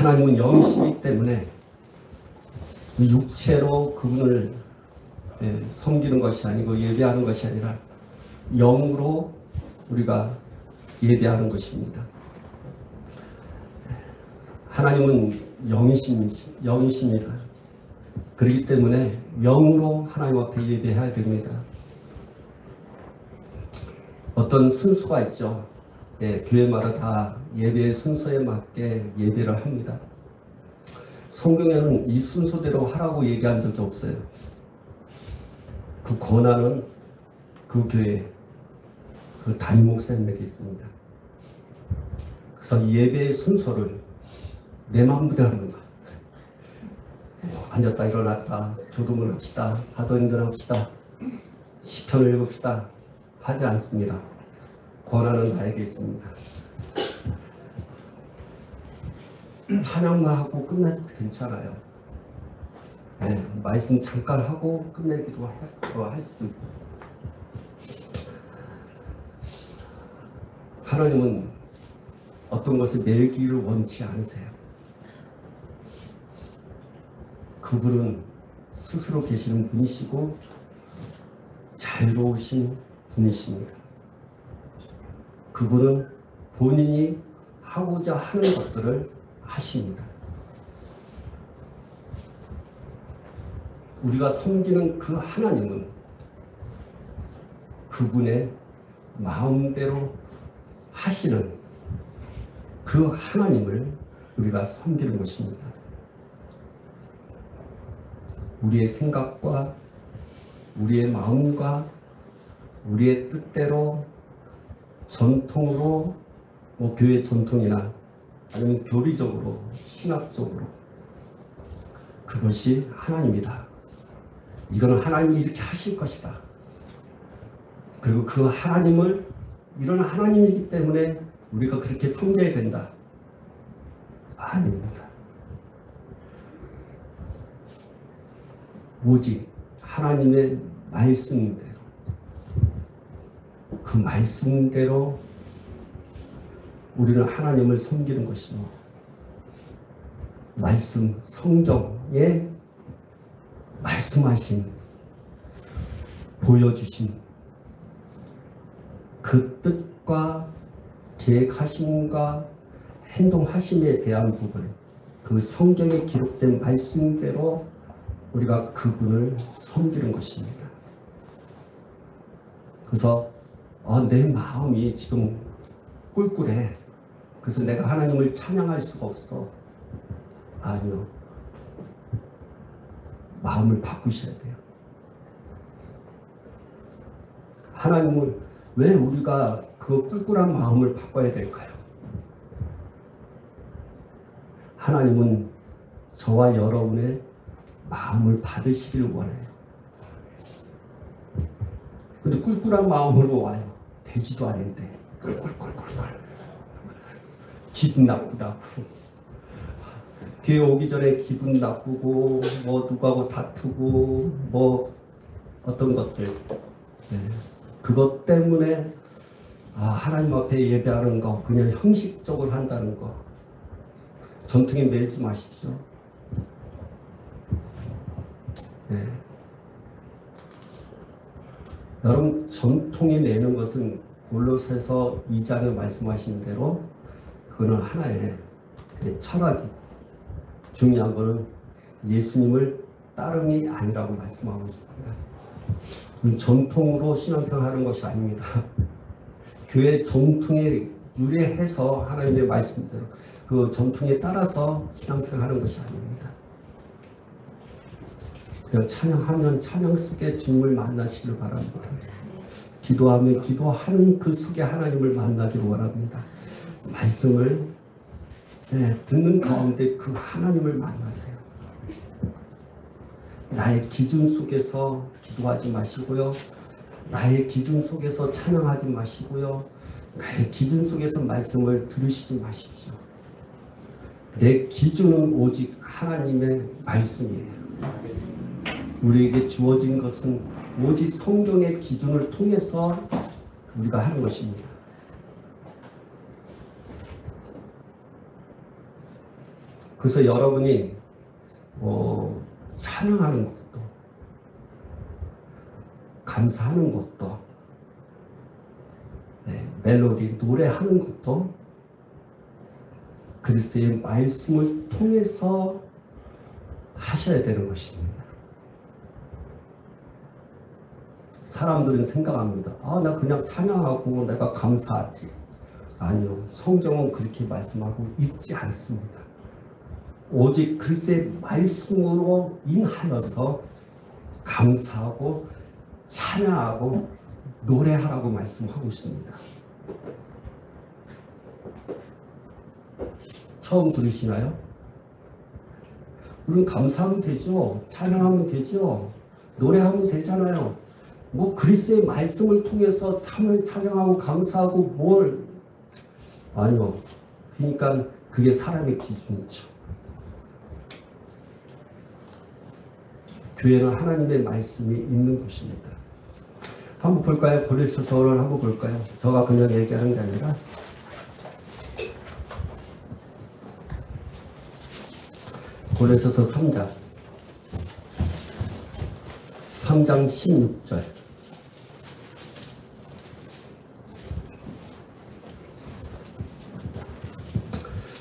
하나님은 영이시기 때문에 육체로 그분을 예, 섬기는 것이 아니고 예배하는 것이 아니라 영으로 우리가 예배하는 것입니다. 하나님은 영이십니다. 그렇기 때문에 영으로 하나님 앞에 예배해야 됩니다. 어떤 순수가 있죠. 예, 교회마다 다 예배의 순서에 맞게 예배를 합니다. 성경에는 이 순서대로 하라고 얘기한 적이 없어요. 그 권한은 그 교회 그 담임 목사님에게 있습니다. 그래서 예배의 순서를 내 마음대로 하는 거야. 뭐 앉았다 일어났다 조동을 합시다 사도행전 합시다 시편을 읽읍시다 하지 않습니다. 권한은 나에게 있습니다. 찬양만 하고 끝내도 괜찮아요. 네, 말씀 잠깐 하고 끝내기도 할, 할 수도 있고. 하나님은 어떤 것을 내기를 원치 않으세요. 그분은 스스로 계시는 분이시고 자유로우신 분이십니다. 그분은 본인이 하고자 하는 것들을 하십니다. 우리가 섬기는 그 하나님은 그분의 마음대로 하시는 그 하나님을 우리가 섬기는 것입니다. 우리의 생각과 우리의 마음과 우리의 뜻대로 전통으로 뭐 교회 전통이나 아니면 교리적으로 신학적으로 그것이 하나님이다. 이거는 하나님이 이렇게 하실 것이다. 그리고 그 하나님을 이런 하나님이기 때문에 우리가 그렇게 섬겨야 된다. 아닙니다. 오직 하나님의 말씀대로 그 말씀대로 우리는 하나님을 섬기는 것이며 말씀 성경에 말씀하신 보여주신 그 뜻과 계획하심과 행동하심에 대한 부분 그 성경에 기록된 말씀대로 우리가 그분을 섬기는 것입니다. 그래서 어, 내 마음이 지금 꿀꿀해. 그래서 내가 하나님을 찬양할 수가 없어. 아니요. 마음을 바꾸셔야 돼요. 하나님을 왜 우리가 그 꿀꿀한 마음을 바꿔야 될까요? 하나님은 저와 여러분의 마음을 받으시길 원해요. 근데 꿀꿀한 마음으로 와요. 되지도 않는데 꿀꿀꿀꿀꿀 기분 나쁘다고 교회 오기 전에 기분 나쁘고 뭐 누구하고 다투고 뭐 어떤 것들 네. 그것 때문에 아, 하나님 앞에 예배하는 거 그냥 형식적으로 한다는 거 전통에 매지 마십시오. 네. 여러분 전통에 내는 것은 골로새서 2장에 말씀하신 대로 그거는 하나의 철학이고 중요한 것은 예수님을 따름이 아니라고 말씀하고 있습니다. 전통으로 신앙생활하는 것이 아닙니다. 교회 전통에 유래해서 하나님의 말씀대로 그 전통에 따라서 신앙생활하는 것이 아닙니다. 그냥 찬양하면 찬양 속에 주님을 만나시길 바랍니다. 기도하면 기도하는 그 속에 하나님을 만나기를 원합니다. 말씀을 네, 듣는 가운데 그 하나님을 만나세요. 나의 기준 속에서 기도하지 마시고요. 나의 기준 속에서 찬양하지 마시고요. 나의 기준 속에서 말씀을 들으시지 마십시오. 내 기준은 오직 하나님의 말씀이에요. 우리에게 주어진 것은 오직 성경의 기준을 통해서 우리가 하는 것입니다. 그래서 여러분이 어, 찬양하는 것도 감사하는 것도 네, 멜로디 노래하는 것도 그리스의 말씀을 통해서 하셔야 되는 것입니다. 사람들은 생각합니다. 아, 나 그냥 찬양하고 내가 감사하지. 아니요. 성경은 그렇게 말씀하고 있지 않습니다. 오직 글쎄 말씀으로 인하여서 감사하고 찬양하고 노래하라고 말씀하고 있습니다. 처음 들으시나요? 우리는 감사하면 되죠. 찬양하면 되죠. 노래하면 되잖아요. 뭐 그리스의 말씀을 통해서 참을 찬양하고 감사하고 뭘 아니요. 그러니까 그게 사람의 기준이죠. 교회는 하나님의 말씀이 있는 곳입니다. 한번 볼까요? 고린도서를 한번 볼까요? 저가 그냥 얘기하는 게 아니라 고린도서 3장 3장 16절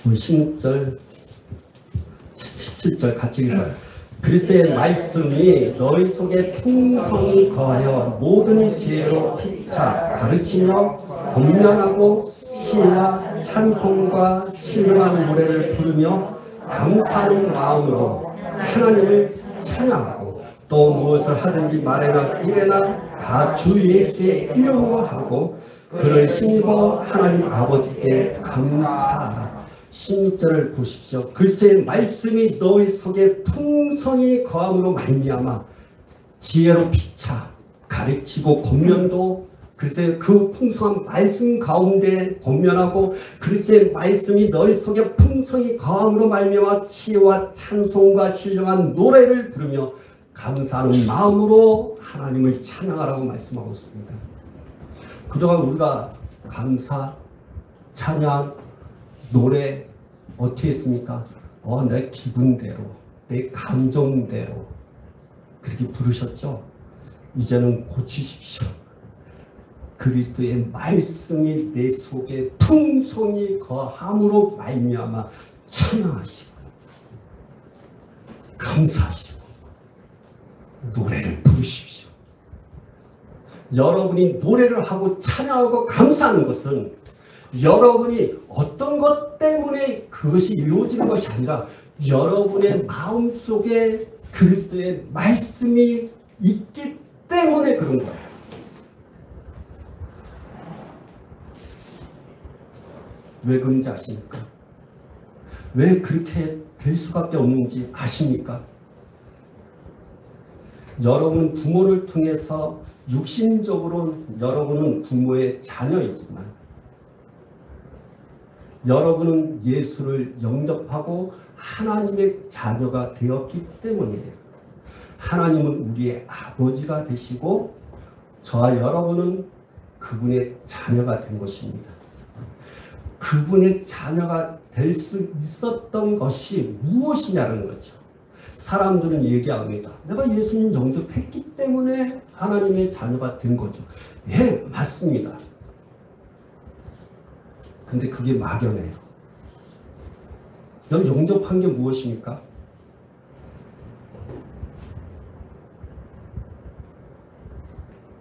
우리 16절 17절 같이 읽어요. 그리스의 말씀이 너희 속에 풍성히 거하여 모든 지혜로 피차 가르치며 공면하고 시와 찬송과 신령한 노래를 부르며 감사하는 마음으로 하나님을 찬양하고 또 무엇을 하든지 말에나 이래나 다 주 예수의 이름으로 하고 그를 힘입어 하나님 아버지께 감사하라. 16절을 보십시오. 글쎄 말씀이 너희 속에 풍성히 거함으로 말미암아 지혜로 피차 가르치고 권면도 글쎄 그 풍성한 말씀 가운데 권면하고 글쎄 말씀이 너희 속에 풍성히 거함으로 말미암아 시와 찬송과 신령한 노래를 부르며 감사하는 마음으로 하나님을 찬양하라고 말씀하고 있습니다. 그동안 우리가 감사, 찬양, 노래 어떻게 했습니까? 어, 내 기분대로, 내 감정대로 그렇게 부르셨죠? 이제는 고치십시오. 그리스도의 말씀이 내 속에 풍성히 거함으로 말미암아 찬양하시고 감사하시고 노래를 부르십시오. 여러분이 노래를 하고 찬양하고 감사하는 것은 여러분이 어떤 것 때문에 그것이 이루어지는 것이 아니라 여러분의 마음속에 그리스도의 말씀이 있기 때문에 그런 거예요. 왜 그런지 아십니까? 왜 그렇게 될 수밖에 없는지 아십니까? 여러분 부모를 통해서 육신적으로 여러분은 부모의 자녀이지만 여러분은 예수를 영접하고 하나님의 자녀가 되었기 때문이에요. 하나님은 우리의 아버지가 되시고 저와 여러분은 그분의 자녀가 된 것입니다. 그분의 자녀가 될 수 있었던 것이 무엇이냐는 거죠. 사람들은 얘기합니다. 내가 예수님 영접했기 때문에 하나님의 자녀가 된 거죠. 예, 맞습니다. 근데 그게 막연해요. 넌 영접한 게 무엇입니까?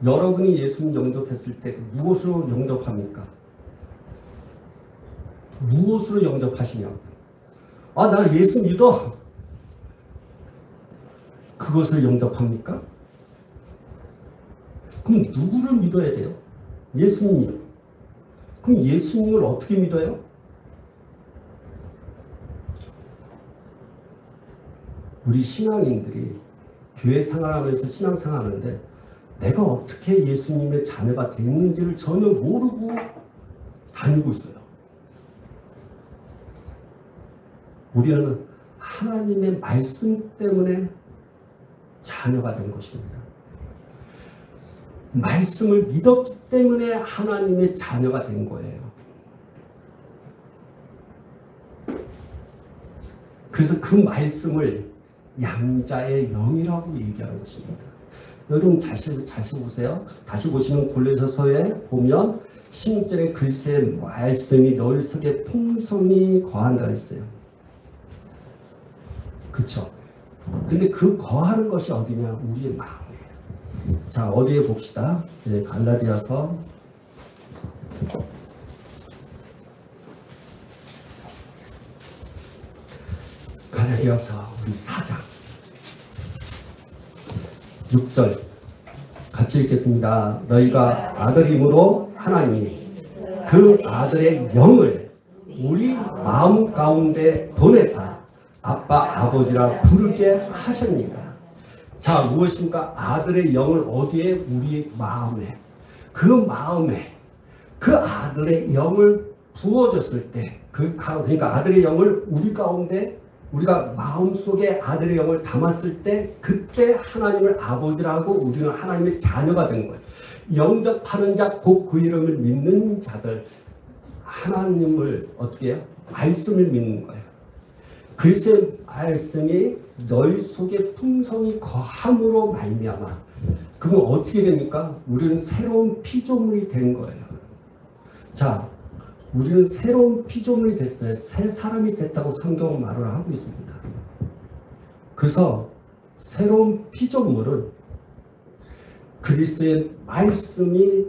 여러분이 예수님 영접했을 때 무엇으로 영접합니까? 무엇으로 영접하시냐? 아, 나 예수 믿어. 그것을 영접합니까? 그럼 누구를 믿어야 돼요? 예수님. 그럼 예수님을 어떻게 믿어요? 우리 신앙인들이 교회 생활하면서 신앙 생활하는데 내가 어떻게 예수님의 자녀가 됐는지를 전혀 모르고 다니고 있어요. 우리는 하나님의 말씀 때문에 자녀가 된 것입니다. 말씀을 믿었기 때문에 하나님의 자녀가 된 거예요. 그래서 그 말씀을 양자의 영이라고 얘기하는 것입니다. 여러분 다시 다시 보세요. 다시 보시면 골로새서에 보면 16절에 글쎄 말씀이 너희 속에 풍성히 거한다 했어요. 그쵸? 근데 그 거하는 것이 어디냐? 우리의 마음이에요. 자, 어디에 봅시다. 네, 갈라디아서 갈라디아서 우리 4장 6절 같이 읽겠습니다. 너희가 아들임으로 하나님이 그 아들의 영을 우리 마음 가운데 보내사 아빠 아버지라 부르게 하셨니까. 자 무엇입니까? 아들의 영을 어디에 우리 마음에 그 마음에 그 아들의 영을 부어줬을 때 그 그러니까 아들의 영을 우리 가운데 우리가 마음속에 아들의 영을 담았을 때 그때 하나님을 아버지라고 우리는 하나님의 자녀가 된 거예요. 영접하는 자, 곧 그 이름을 믿는 자들 하나님을 어떻게 해요? 말씀을 믿는 거예요. 그리스도의 말씀이 너희 속에 풍성이 거함으로 말미암아 그건 어떻게 됩니까? 우리는 새로운 피조물이 된 거예요. 자, 우리는 새로운 피조물이 됐어요. 새 사람이 됐다고 성경은 말을 하고 있습니다. 그래서 새로운 피조물은 그리스도의 말씀이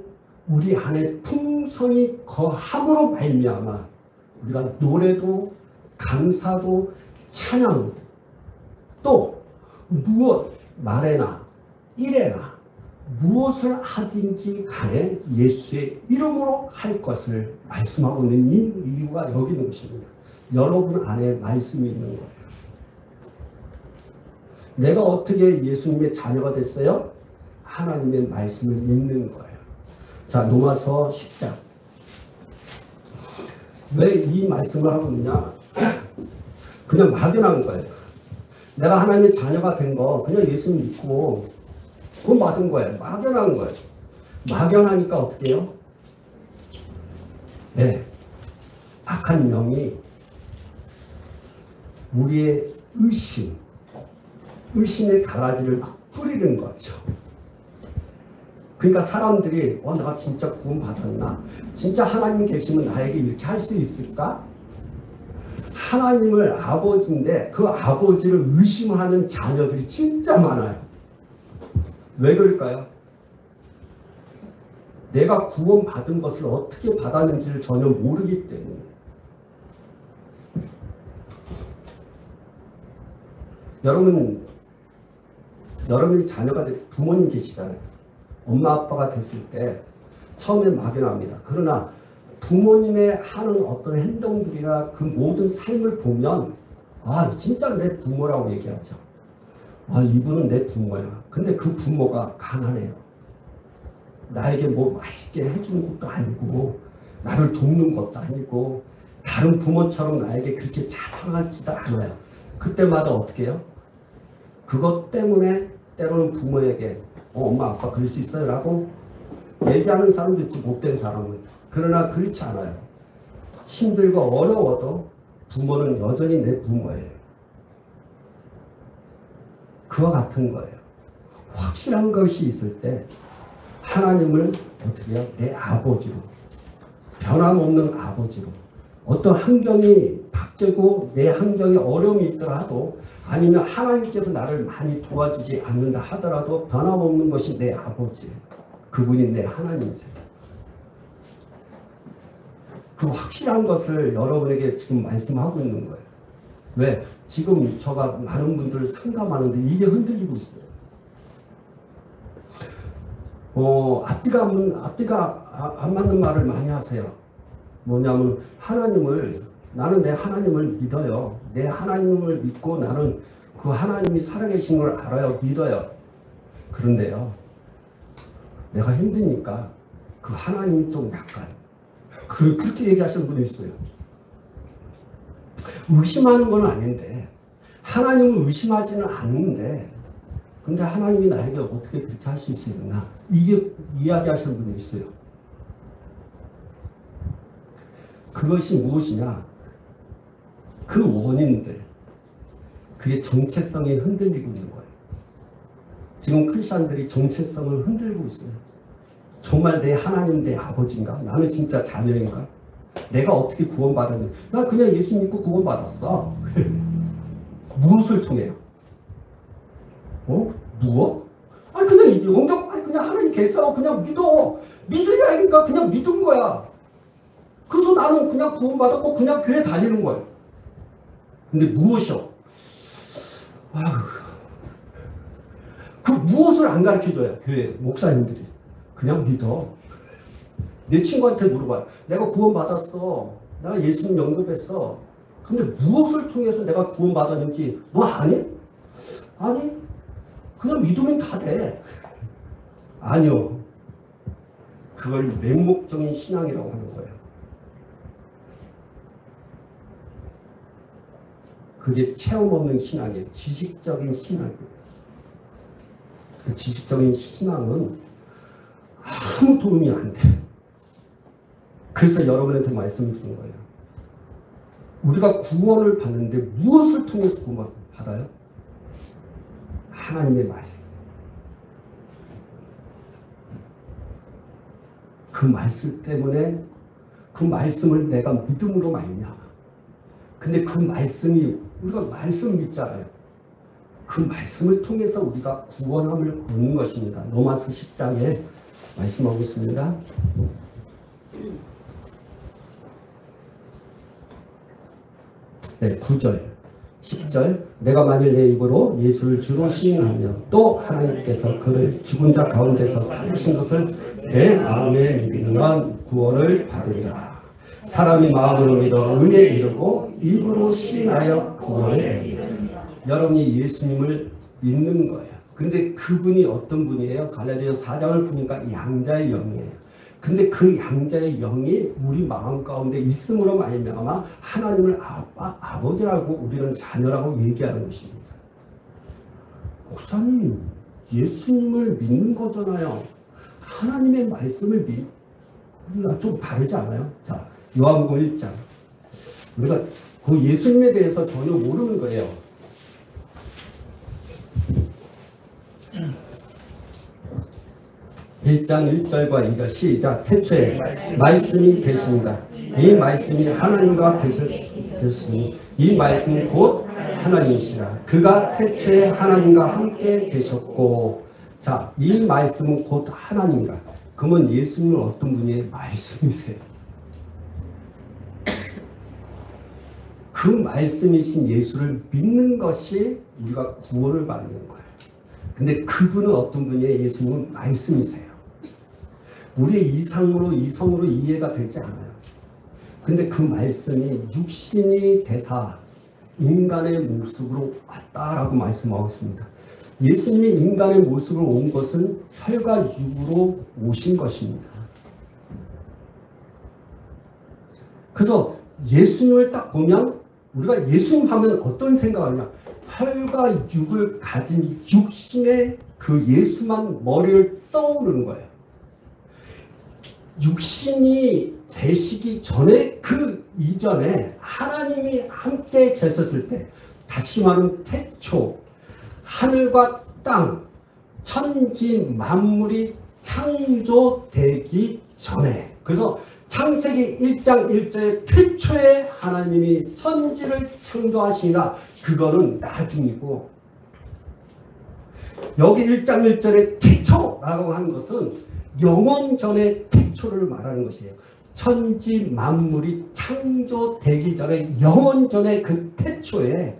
우리 안에 풍성히 거함으로 말미암아 우리가 노래도 감사도 찬양도 또 무엇 말에나 일에나 무엇을 하든지 간에 예수의 이름으로 할 것을 말씀하고 있는 이유가 여기 있는 것입니다. 여러분 안에 말씀이 있는 거예요. 내가 어떻게 예수님의 자녀가 됐어요? 하나님의 말씀을 믿는 거예요. 자, 로마서 10장. 왜 이 말씀을 하고 있냐? 그냥 막연한 거예요. 내가 하나님의 자녀가 된 거 그냥 예수 믿고 그건 맞은 거예요. 막연한 거예요. 막연하니까 어떻게 해요? 네. 악한 영이 우리의 의심, 의심의 가라지를 막 뿌리는 거죠. 그러니까 사람들이 어 내가 진짜 구원 받았나? 진짜 하나님 계시면 나에게 이렇게 할 수 있을까? 하나님을 아버지인데 그 아버지를 의심하는 자녀들이 진짜 많아요. 왜 그럴까요? 내가 구원 받은 것을 어떻게 받았는지를 전혀 모르기 때문에. 여러분, 여러분이 자녀가 되, 부모님 계시잖아요. 엄마 아빠가 됐을 때 처음에 막연합니다. 그러나 부모님의 하는 어떤 행동들이나 그 모든 삶을 보면 아 진짜 내 부모라고 얘기하죠. 아 이분은 내 부모야. 근데 그 부모가 가난해요. 나에게 뭐 맛있게 해주는 것도 아니고 나를 돕는 것도 아니고 다른 부모처럼 나에게 그렇게 자상하지도 않아요. 그때마다 어떻게 해요? 그것 때문에 때로는 부모에게 어, 엄마 아빠 그럴 수 있어요 라고 얘기하는 사람도 있지 못된 사람은 그러나 그렇지 않아요. 힘들고 어려워도 부모는 여전히 내 부모예요. 그와 같은 거예요. 확실한 것이 있을 때 하나님을 어떻게 해요? 내 아버지로 변함없는 아버지로 어떤 환경이 바뀌고 내 환경에 어려움이 있더라도 아니면 하나님께서 나를 많이 도와주지 않는다 하더라도 변함없는 것이 내 아버지 그분이 내 하나님이세요. 그 확실한 것을 여러분에게 지금 말씀하고 있는 거예요. 왜? 지금 저가 많은 분들을 상담하는데 이게 흔들리고 있어요. 어, 앞뒤가 안, 앞뒤가 안 맞는 말을 많이 하세요. 뭐냐면 하나님을 나는 내 하나님을 믿어요. 내 하나님을 믿고 나는 그 하나님이 살아계신 걸 알아요. 믿어요. 그런데요. 내가 힘드니까 그 하나님 좀 약간 그, 그렇게 얘기하시는 분이 있어요. 의심하는 건 아닌데 하나님을 의심하지는 않는데 근데 하나님이 나에게 어떻게 그렇게 할 수 있으나 이게 이야기하시는 분이 있어요. 그것이 무엇이냐? 그 원인들 그게 정체성이 흔들리고 있는 거예요. 지금 크리스천들이 정체성을 흔들고 있어요. 정말 내 하나님 내 아버지인가? 나는 진짜 자녀인가? 내가 어떻게 구원받았는지 나 그냥 예수 믿고 구원받았어. 무엇을 통해요? 어? 무엇? 아니 그냥 이제 영접 아니 그냥 하나님 계셔 그냥 믿어 믿으려니까 그냥 믿은 거야. 그래서 나는 그냥 구원받았고 그냥 교회 다니는 거예요. 근데 무엇이요? 아휴, 그 무엇을 안 가르쳐 줘요 교회 목사님들이 그냥 믿어. 내 친구한테 물어봐요. 내가 구원받았어. 내가 예수님 영접했어. 근데 무엇을 통해서 내가 구원받았는지 너 아니? 아니? 그냥 믿으면 다 돼. 아니요. 그걸 맹목적인 신앙이라고 하는 거예요. 그게 체험 없는 신앙이에요. 지식적인 신앙이에요. 그 지식적인 신앙은 아무 도움이 안 돼. 그래서 여러분한테 말씀드린 거예요. 우리가 구원을 받는데 무엇을 통해서 구원 받아요? 하나님의 말씀. 그 말씀 때문에 그 말씀을 내가 믿음으로 말냐. 근데 그 말씀이 우리가 말씀 믿잖아요. 그 말씀을 통해서 우리가 구원함을 얻는 것입니다. 로마서 10장에 말씀하고 있습니다. 네, 9절, 10절. 내가 만일 내 입으로 예수를 주로 시인하며 또 하나님께서 그를 죽은 자 가운데서 살리신 것을 내 마음에 믿으면 구원을 받으리라. 사람이 마음으로 믿어 의에 이르고 입으로 시인하여 이르리라. 여러분이 예수님을 믿는 거예요. 근데 그분이 어떤 분이에요? 갈라디아서 4장을 보니까 양자의 영이에요. 근데 그 양자의 영이 우리 마음 가운데 있음으로 말미암아 하나님을 아빠, 아버지라고 우리는 자녀라고 얘기하는 것입니다. 목사님, 예수님을 믿는 거잖아요. 하나님의 말씀을 믿, 우리가 좀 다르지 않아요? 자, 요한복음 1장. 우리가 그 예수님에 대해서 전혀 모르는 거예요. 1장 1절과 2절 시작 태초에 말씀이 계십니다. 이 말씀이 하나님과 계셨으니 이 말씀이 곧 하나님이시라. 그가 태초에 하나님과 함께 계셨고 자, 이 말씀은 곧 하나님이라. 그러면 예수님은 어떤 분의 말씀이세요? 그 말씀이신 예수를 믿는 것이 우리가 구원을 받는 거예요. 근데 그분은 어떤 분이에요? 예수님은 말씀이세요. 우리의 이상으로 이성으로 이해가 되지 않아요. 근데 그 말씀이 육신이 대사 인간의 모습으로 왔다라고 말씀하고 있습니다. 예수님이 인간의 모습으로 온 것은 혈과 육으로 오신 것입니다. 그래서 예수님을 딱 보면 우리가 예수님 하면 어떤 생각을 하냐 혈과 육을 가진 육신의 그 예수만 머리를 떠오르는 거예요. 육신이 되시기 전에 그 이전에 하나님이 함께 계셨을 때 다시 말하면 태초 하늘과 땅 천지 만물이 창조되기 전에. 그래서 창세기 1장 1절에 태초에 하나님이 천지를 창조하시니라. 그거는 나중이고. 여기 1장 1절에 태초라고 하는 것은 영원 전의 태초를 말하는 것이에요. 천지 만물이 창조되기 전에 영원 전의 그 태초에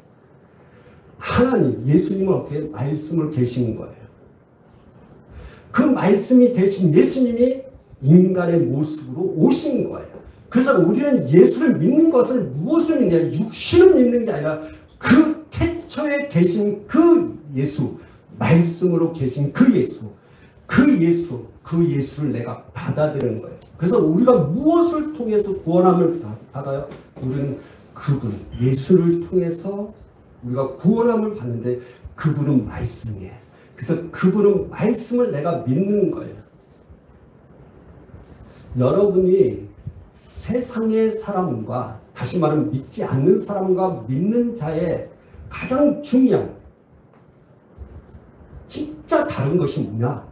하나님 예수님은 어떻게 말씀을 계시는 거예요. 그 말씀이 되신 예수님이 인간의 모습으로 오신 거예요. 그래서 우리는 예수를 믿는 것을 무엇을 믿냐? 육신을 믿는 게 아니라 그 태초에 계신 그 예수, 말씀으로 계신 그 예수, 그 예수, 그 예수를 내가 받아들이는 거예요. 그래서 우리가 무엇을 통해서 구원함을 받아요? 우리는 그분, 예수를 통해서 우리가 구원함을 받는데 그분은 말씀이에요. 그래서 그분은 말씀을 내가 믿는 거예요. 여러분이 세상의 사람과 다시 말하면 믿지 않는 사람과 믿는 자의 가장 중요한 진짜 다른 것이 뭐냐?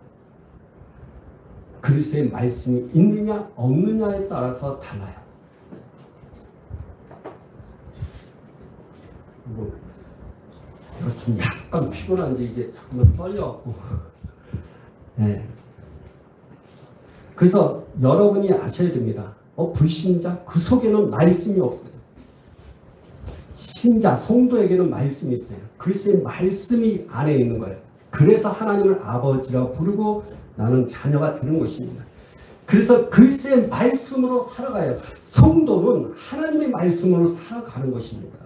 그리스의 말씀이 있느냐 없느냐에 따라서 달라요. 뭐, 좀 약간 피곤한데 이게 잠깐만 떨려갖고. 네. 그래서 여러분이 아셔야 됩니다. 어, 불신자? 그 속에는 말씀이 없어요. 신자, 성도에게는 말씀이 있어요. 글쎄 말씀이 안에 있는 거예요. 그래서 하나님을 아버지라 부르고 나는 자녀가 되는 것입니다. 그래서 글쎄 말씀으로 살아가요. 성도는 하나님의 말씀으로 살아가는 것입니다.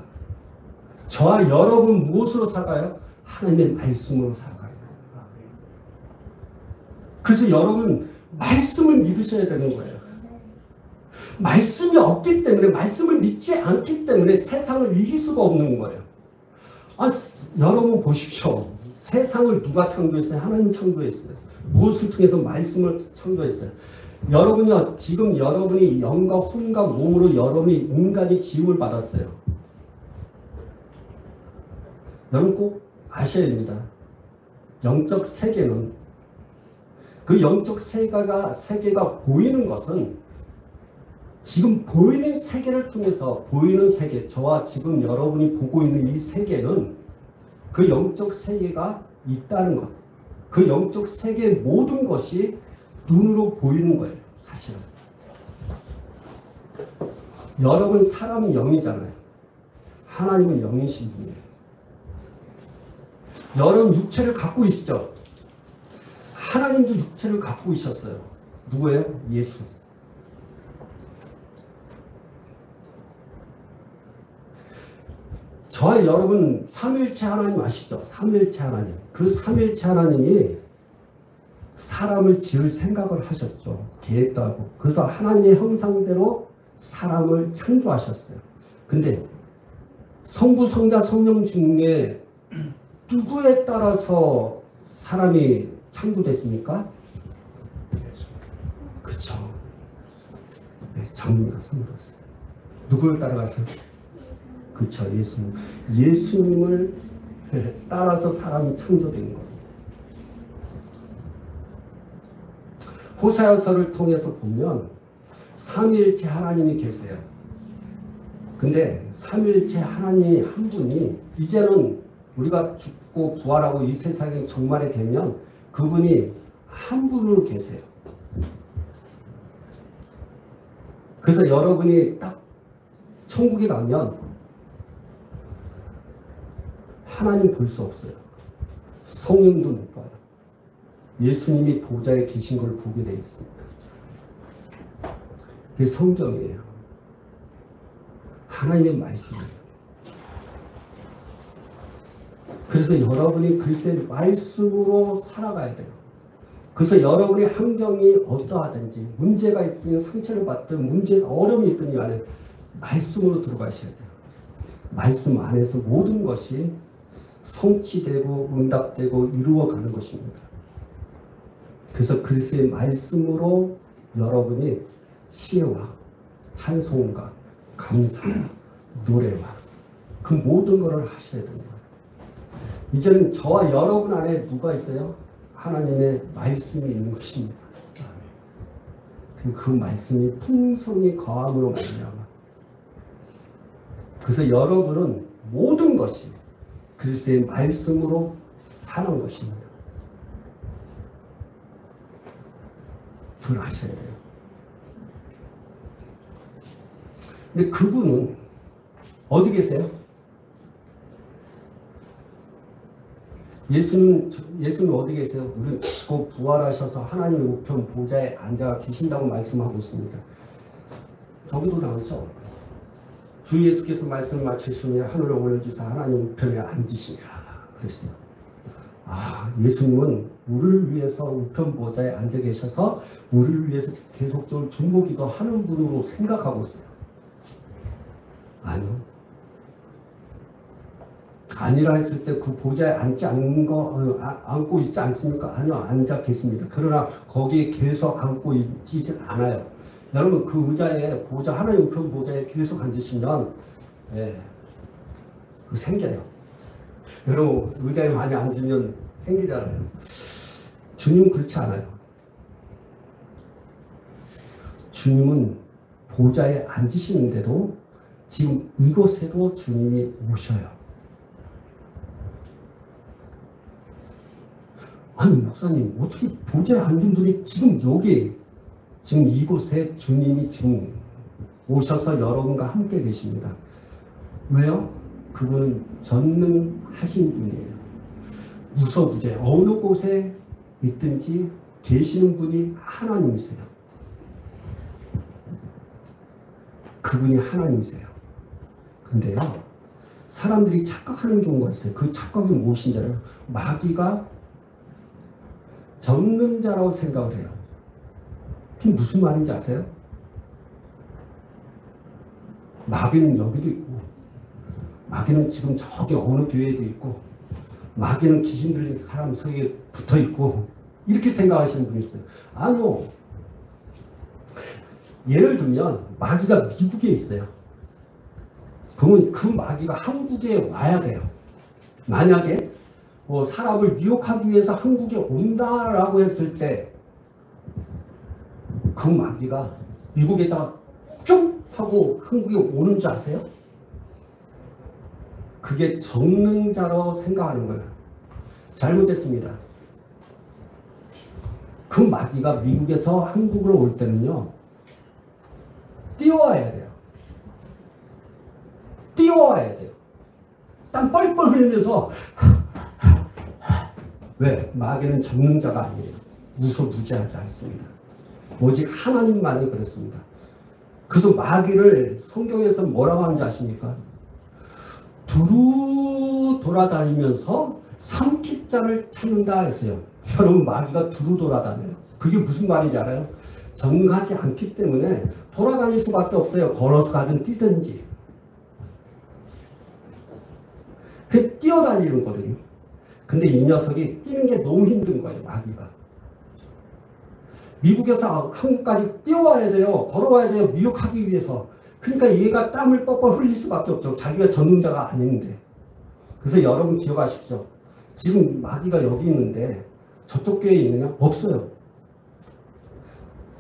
저와 여러분 무엇으로 살아가요? 하나님의 말씀으로 살아가요. 그래서 여러분 말씀을 믿으셔야 되는 거예요. 말씀이 없기 때문에 말씀을 믿지 않기 때문에 세상을 이길 수가 없는 거예요. 아, 여러분 보십시오. 세상을 누가 창조했어요? 하나님 창조했어요. 무엇을 통해서 말씀을 창조했어요? 여러분요, 지금 여러분이 영과 혼과 몸으로 여러분이 인간이 지음을 받았어요. 여러분 꼭 아셔야 됩니다. 영적 세계는 그 영적 세계가 세계가 보이는 것은 지금 보이는 세계를 통해서 보이는 세계, 저와 지금 여러분이 보고 있는 이 세계는 그 영적 세계가 있다는 것. 그 영적 세계의 모든 것이 눈으로 보이는 거예요. 사실은. 여러분 사람은 영이잖아요. 하나님은 영이신 분이에요. 여러분 육체를 갖고 있죠. 하나님도 육체를 갖고 있었어요. 누구예요? 예수. 저와 여러분 삼일체 하나님 아시죠? 삼일체 하나님. 그 삼일체 하나님이 사람을 지을 생각을 하셨죠. 계획도 하고. 그래서 하나님의 형상대로 사람을 창조하셨어요. 근데 성부, 성자, 성령 중에 누구에 따라서 사람이 창조됐습니까? 그쵸. 네, 장미가 선물었어요. 누구를 따라가서? 그쵸, 예수님. 예수님을 따라서 사람이 창조된 거예요. 호사여서를 통해서 보면 삼일체 하나님이 계세요. 근데 삼일체 하나님이 한 분이 이제는 우리가 죽고 부활하고 이 세상에 종말이 되면 그분이 한 분으로 계세요. 그래서 여러분이 딱 천국에 가면 하나님 볼 수 없어요. 성령도 못 봐요. 예수님이 보좌에 계신 걸 보게 되어 있습니다. 그게 성경이에요. 하나님의 말씀이에요. 그래서 여러분이 글쎄 말씀으로 살아가야 돼요. 그래서 여러분의 환경이 어떠하든지 문제가 있든 상처를 받든 문제 어려움이 있든 간에 말씀으로 들어가셔야 돼요. 말씀 안에서 모든 것이 성취되고 응답되고 이루어가는 것입니다. 그래서 그리스의 말씀으로 여러분이 시와 찬송과 감사, 노래와 그 모든 것을 하셔야 됩니다. 이제는 저와 여러분 안에 누가 있어요? 하나님의 말씀이 있는 것입니다. 그 말씀이 풍성히 거함으로 말미암아. 그래서 여러분은 모든 것이 그리스의 말씀으로 사는 것입니다. 아셔야 돼요. 근데 그분은 어디 계세요? 예수는 예수는 어디 계세요? 우리 죽고 부활하셔서 하나님의 우편 보좌에 앉아 계신다고 말씀하고 있습니다. 저기도 나오죠. 주 예수께서 말씀을 마치시며 하늘을 올려주사 하나님 우편에 앉으시니라 그랬어요. 아 예수님은 우리를 위해서 우편 보좌에 앉아 계셔서 우리를 위해서 계속적으로 중보기도 하는 분으로 생각하고 있어요. 아니요. 아니라 했을 때 그 보좌에 앉지 않는 거 어, 아, 앉고 있지 않습니까? 아니요 앉아 계십니다. 그러나 거기에 계속 앉고 있지 않아요. 여러분 그 의자에 보좌 하나님 우편 보좌에 계속 앉으시면 예, 그 생겨요. 여러분 의자에 많이 앉으면 생기잖아요. 주님 그렇지 않아요. 주님은 보좌에 앉으시는데도 지금 이곳에도 주님이 오셔요. 아니 목사님 어떻게 보좌에 앉은 분이 지금 여기 지금 이곳에 주님이 지금 오셔서 여러분과 함께 계십니다. 왜요? 그분은 전능하신 분이에요. 무서부재 어느 곳에 있든지 계시는 분이 하나님이세요. 그분이 하나님이세요. 근데요, 사람들이 착각하는 경우가 있어요. 그 착각이 무엇인지 알아요? 마귀가 전능자라고 생각을 해요. 그게 무슨 말인지 아세요? 마귀는 여기도 있고, 마귀는 지금 저기 어느 교회에도 있고, 마귀는 귀신 들린 사람 속에 붙어 있고, 이렇게 생각하시는 분이 있어요. 아니요. 예를 들면, 마귀가 미국에 있어요. 그러면 그 마귀가 한국에 와야 돼요. 만약에 뭐 사람을 유혹하기 위해서 한국에 온다라고 했을 때, 그 마귀가 미국에다가 쭉 하고 한국에 오는 줄 아세요? 그게 정능자로 생각하는 거예요. 잘못됐습니다. 그 마귀가 미국에서 한국으로 올 때는요, 뛰어와야 돼요. 뛰어와야 돼요. 땀 뻘뻘 흘리면서, 왜? 마귀는 정능자가 아니에요. 무소무지하지 않습니다. 오직 하나님만이 그렇습니다. 그래서 마귀를 성경에서 뭐라고 하는지 아십니까? 두루 돌아다니면서 삼키자를 찾는다 했어요. 여러분 마귀가 두루 돌아다녀요. 그게 무슨 말인지 알아요? 정하지 않기 때문에 돌아다닐 수밖에 없어요. 걸어서 가든 뛰든지. 그 뛰어다니는 거거든요. 근데 이 녀석이 뛰는 게 너무 힘든 거예요. 마귀가. 미국에서 한국까지 뛰어와야 돼요. 걸어와야 돼요. 미혹하기 위해서. 그러니까 얘가 땀을 뻘뻘 흘릴 수밖에 없죠. 자기가 전능자가 아닌데. 그래서 여러분 기억하십시오. 지금 마귀가 여기 있는데 저쪽 교회에 있느냐? 없어요.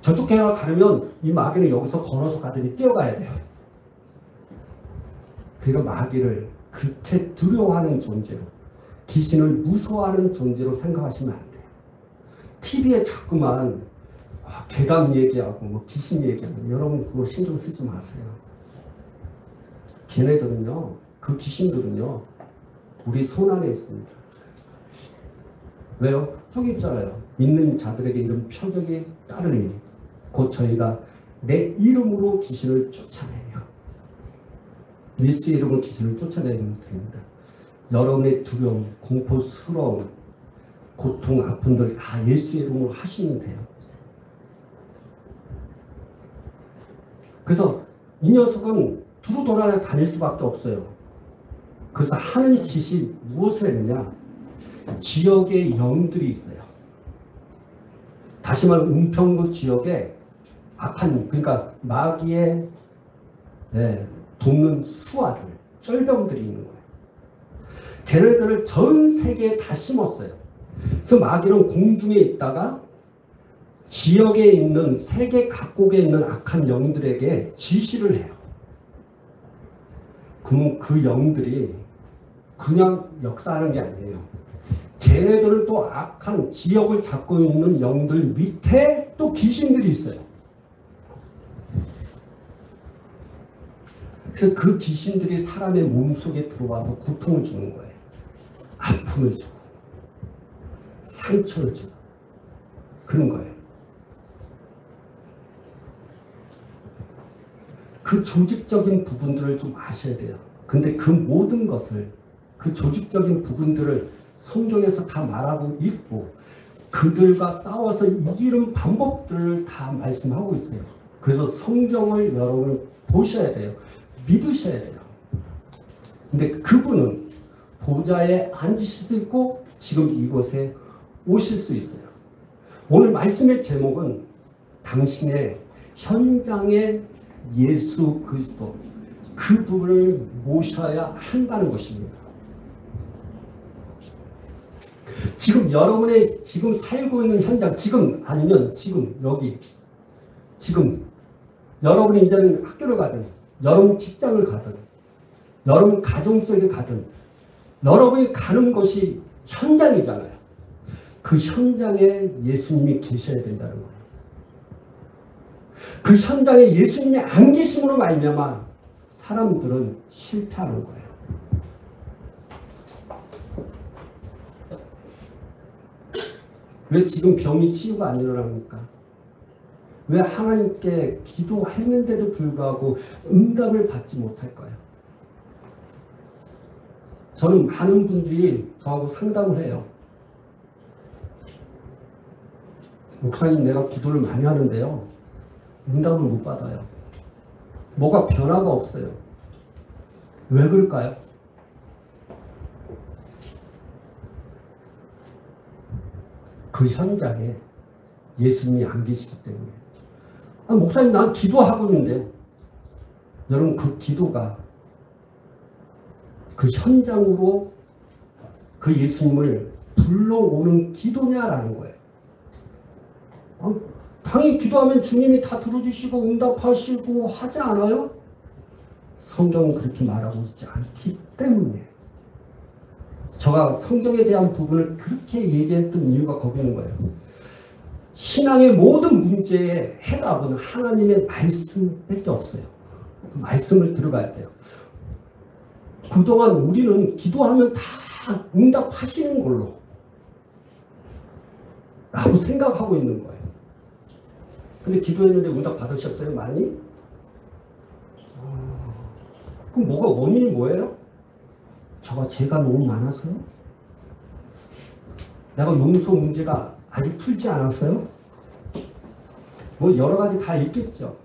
저쪽 교회가 가려면 이 마귀는 여기서 걸어서 가더니 뛰어가야 돼요. 그러니까 마귀를 그렇게 두려워하는 존재로 귀신을 무서워하는 존재로 생각하시면 안 돼요. TV에 자꾸만 아, 괴담 얘기하고 뭐 귀신 얘기하고 여러분 그거 신경 쓰지 마세요. 걔네들은요, 그 귀신들은요, 우리 손 안에 있습니다. 왜요? 저기 있잖아요. 믿는 자들에게 이런 표적이 따르니 곧 저희가 내 이름으로 귀신을 쫓아내요. 예수의 이름으로 귀신을 쫓아내면 됩니다. 여러분의 두려움, 공포스러움, 고통, 아픔들 다 예수의 이름으로 하시면 돼요. 그래서 이 녀석은 두루 돌아 다닐 수밖에 없어요. 그래서 하는 짓이 무엇을 했느냐? 지역에 영들이 있어요. 다시 말해 은평구 지역에 악한 그러니까 마귀의 네, 돕는 수아들, 쩔병들이 있는 거예요. 걔네들을 전 세계에 다 심었어요. 그래서 마귀는 공중에 있다가 지역에 있는 세계 각국에 있는 악한 영들에게 지시를 해요. 그럼 그 영들이 그냥 역사하는 게 아니에요. 걔네들은 또 악한 지역을 잡고 있는 영들 밑에 또 귀신들이 있어요. 그래서 그 귀신들이 사람의 몸속에 들어와서 고통을 주는 거예요. 아픔을 주고, 상처를 주고, 그런 거예요. 그 조직적인 부분들을 좀 아셔야 돼요. 근데 그 모든 것을, 그 조직적인 부분들을 성경에서 다 말하고 있고, 그들과 싸워서 이기는 방법들을 다 말씀하고 있어요. 그래서 성경을 여러분 보셔야 돼요. 믿으셔야 돼요. 근데 그분은 보좌에 앉으실 수 있고 지금 이곳에 오실 수 있어요. 오늘 말씀의 제목은 당신의 현장의 예수 그리스도 그분을 모셔야 한다는 것입니다. 지금 여러분의 지금 살고 있는 현장, 지금 아니면 지금 여기, 지금 여러분이 이제는 학교를 가든, 여러분 직장을 가든, 여러분 가정 속에 가든, 여러분이 가는 것이 현장이잖아요. 그 현장에 예수님이 계셔야 된다는 거예요. 그 현장에 예수님이 안 계심으로 말미암아 사람들은 실패하는 거예요. 왜 지금 병이 치유가 안 일어납니까? 왜 하나님께 기도했는데도 불구하고 응답을 받지 못할까요? 저는 많은 분들이 저하고 상담을 해요. 목사님 내가 기도를 많이 하는데요. 응답을 못 받아요. 뭐가 변화가 없어요. 왜 그럴까요? 그 현장에 예수님이 안 계시기 때문에. 아, 목사님, 난 기도하고 있는데, 여러분, 그 기도가 그 현장으로 그 예수님을 불러오는 기도냐라는 거예요. 아, 당연히 기도하면 주님이 다 들어주시고 응답하시고 하지 않아요? 성경은 그렇게 말하고 있지 않기 때문에 제가 성경에 대한 부분을 그렇게 얘기했던 이유가 거기 있는 거예요. 신앙의 모든 문제의 해답은 하나님의 말씀밖에 없어요. 그 말씀을 들어가야 돼요. 그동안 우리는 기도하면 다 응답하시는 걸로 라고 생각하고 있는 거예요. 근데 기도했는데 응답 받으셨어요? 많이? 아, 그럼 뭐가 원인이 뭐예요? 저가 죄가 너무 많아서요? 내가 용서 문제가 아직 풀지 않았어요? 뭐 여러 가지 다 있겠죠.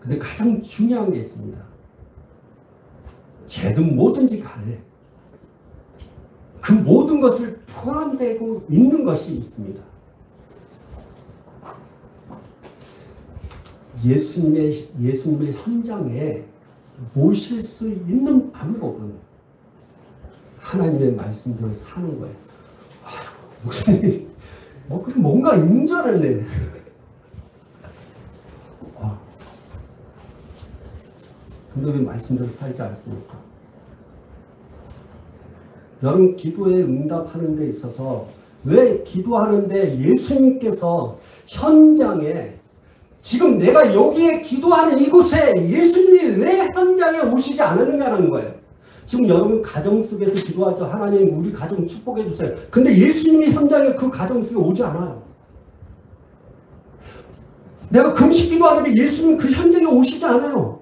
근데 가장 중요한 게 있습니다. 죄든 뭐든지 간에 그 모든 것을 포함되고 있는 것이 있습니다. 예수님의 예수님의 현장에 모실 수 있는 방법은 하나님의 말씀대로 사는 거예요. 무슨 뭐 뭔가 알았네. 아, 근데 왜 말씀대로 살지 않습니까? 여러분 기도에 응답하는 데 있어서 왜 기도하는데 예수님께서 현장에 지금 내가 여기에 기도하는 이곳에 예수님이 왜 현장에 오시지 않았느냐는 거예요. 지금 여러분 가정 속에서 기도하죠. 하나님 우리 가정 축복해 주세요. 근데 예수님이 현장에 그 가정 속에 오지 않아요. 내가 금식 기도하는데 예수님 그 현장에 오시지 않아요.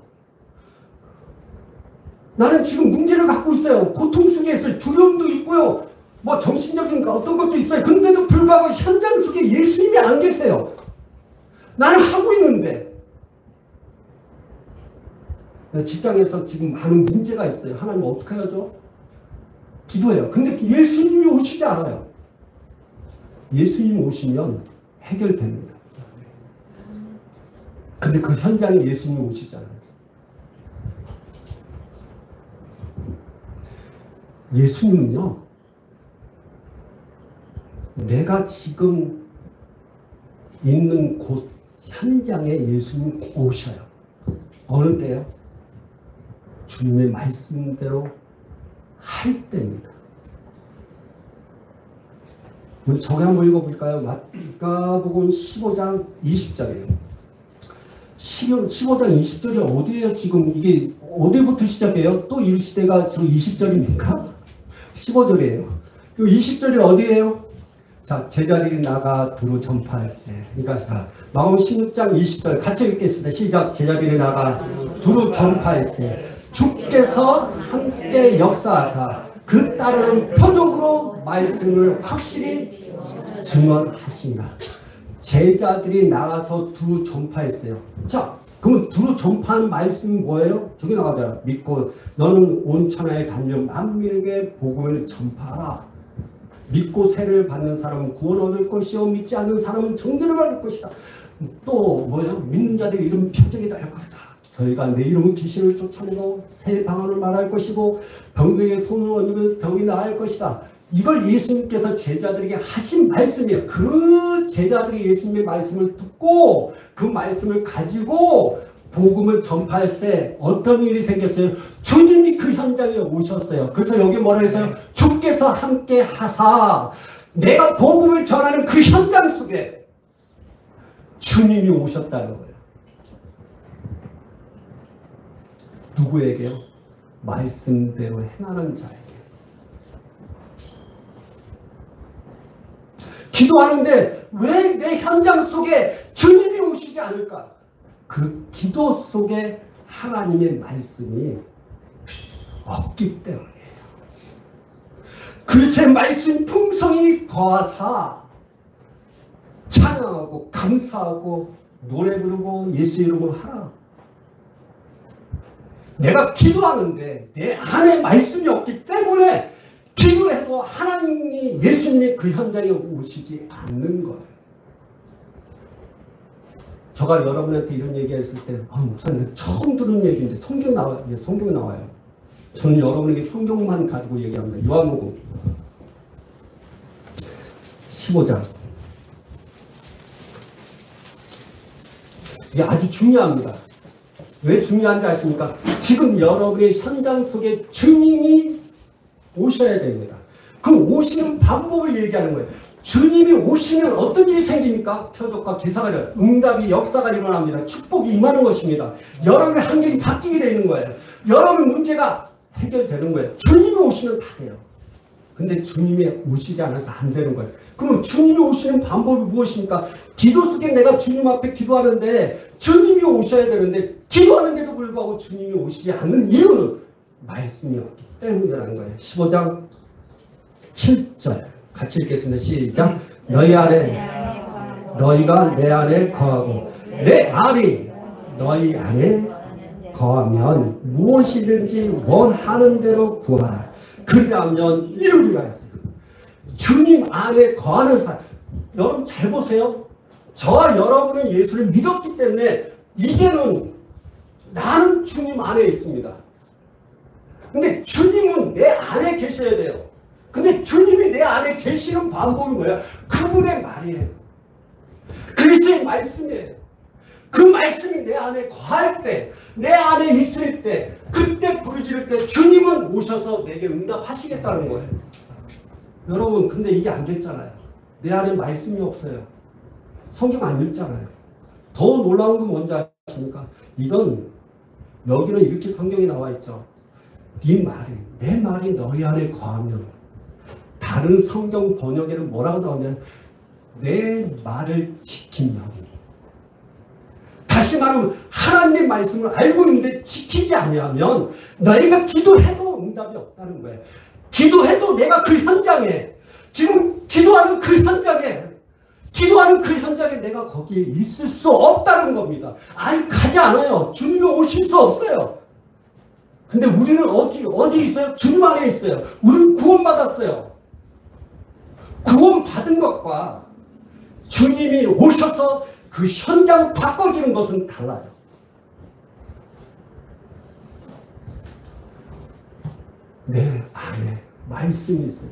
나는 지금 문제를 갖고 있어요. 고통 속에 있어요. 두려움도 있고요. 뭐 정신적인 어떤 것도 있어요. 근데도 불구하고 현장 속에 예수님이 안 계세요. 나는 하고 있는데 직장에서 지금 많은 문제가 있어요. 하나님 어떻게 하죠? 기도해요. 근데 예수님이 오시지 않아요. 예수님이 오시면 해결됩니다. 근데 그 현장에 예수님이 오시지 않아요. 예수님은요, 내가 지금 있는 곳 현장에 예수님 오셔요. 어느 때요? 주님의 말씀대로 할 때입니다. 우리 저기 한번 읽어볼까요? 마가복음 15장 20절이에요. 15장 20절이 어디에요? 지금 이게 어디부터 시작해요? 또이 시대가 지금 20절입니까? 15절이에요. 20절이 어디에요? 자, 제자들이 나가 두루 전파했세. 그러니까 자, 마음 16장 20절 같이 읽겠습니다. 시작. 제자들이 나가 두루 전파했세. 주께서 함께 역사하사 그 따르는 표적으로 말씀을 확실히 증언하십니다. 제자들이 나가서 두루 전파했어요. 자, 그러면 두루 전파하는 말씀이 뭐예요? 저기 나가자. 믿고 너는 온 천하에 다니며 만민에게 복음을 전파하라. 믿고 세를 받는 사람은 구원 얻을 것이요 믿지 않는 사람은 정죄를 받을 것이다. 또 뭐야? 믿는 자들이 이런 표적이 될 것이다. 저희가 내 이름은 귀신을 쫓아내고 새 방언을 말할 것이고 병들에게 손을 얹으면 병이 나을 것이다. 이걸 예수님께서 제자들에게 하신 말씀이에요. 그 제자들이 예수님의 말씀을 듣고 그 말씀을 가지고 복음을 전파할 때 어떤 일이 생겼어요? 주님이 그 현장에 오셨어요. 그래서 여기 뭐라 했어요? 주께서 함께 하사 내가 복음을 전하는 그 현장 속에 주님이 오셨다는 거예요. 누구에게요? 말씀대로 행하는 자에게. 기도하는데 왜 내 현장 속에 주님이 오시지 않을까? 그 기도 속에 하나님의 말씀이 없기 때문이에요. 글쎄 말씀 풍성이 거하사 찬양하고 감사하고 노래 부르고 예수 이름을 하라. 내가 기도하는데 내 안에 말씀이 없기 때문에 기도해도 하나님이 예수님이 그 현장에 오시지 않는 거예요. 저가 여러분한테 이런 얘기했을 때, 아, 목사님, 처음 들은 얘기인데 성경 나와, 예, 성경 나와요. 저는 여러분에게 성경만 가지고 얘기합니다. 요한복음 15장. 이게 아주 중요합니다. 왜 중요한지 아십니까? 지금 여러분의 현장 속에 주님이 오셔야 됩니다. 그 오시는 방법을 얘기하는 거예요. 주님이 오시면 어떤 일이 생깁니까? 표적과 기사가 일 응답이 역사가 일어납니다. 축복이 임하는 것입니다. 여러분의 환경이 바뀌게 되는 거예요. 여러분 문제가 해결되는 거예요. 주님이 오시면 다 돼요. 근데 주님이 오시지 않아서 안 되는 거예요. 그럼 주님이 오시는 방법이 무엇입니까? 기도 속에 내가 주님 앞에 기도하는데 주님이 오셔야 되는데 기도하는데도 불구하고 주님이 오시지 않는 이유는 말씀이 없기 때문이라는 거예요. 15장 7절. 같이 읽겠습니다. 시작. 너희 안에 너희가 내 안에 거하고 내 알이 너희 안에 거하면 무엇이든지 원하는 대로 구하라. 그리하면 이루리라 했어요. 주님 안에 거하는 사람. 여러분 잘 보세요. 저와 여러분은 예수를 믿었기 때문에 이제는 나는 주님 안에 있습니다. 근데 주님은 내 안에 계셔야 돼요. 근데 주님이 내 안에 계시는 방법이 뭐야? 그분의 말이에요. 그리스도의 말씀이에요. 그 말씀이 내 안에 거할 때, 내 안에 있을 때, 그때 부르짖을 때 주님은 오셔서 내게 응답하시겠다는 거예요. 여러분, 근데 이게 안 됐잖아요. 내 안에 말씀이 없어요. 성경 안 읽잖아요. 더 놀라운 건 뭔지 아십니까? 이건 여기는 이렇게 성경이 나와 있죠. 네 말이, 내 말이 너희 안에 거하면 다른 성경 번역에는 뭐라고 나오냐면 내 말을 지키면 다시 말하면 하나님의 말씀을 알고 있는데 지키지 아니하면 너희가 기도해도 응답이 없다는 거예요. 기도해도 내가 그 현장에 지금 기도하는 그 현장에 기도하는 그 현장에 내가 거기에 있을 수 없다는 겁니다. 아니 가지 않아요. 주님이 오실 수 없어요. 근데 우리는 어디 어디 있어요? 주님 안에 있어요. 우리는 구원받았어요. 구원 받은 것과 주님이 오셔서 그 현장을 바꿔주는 것은 달라요. 내 안에 말씀이 있어요.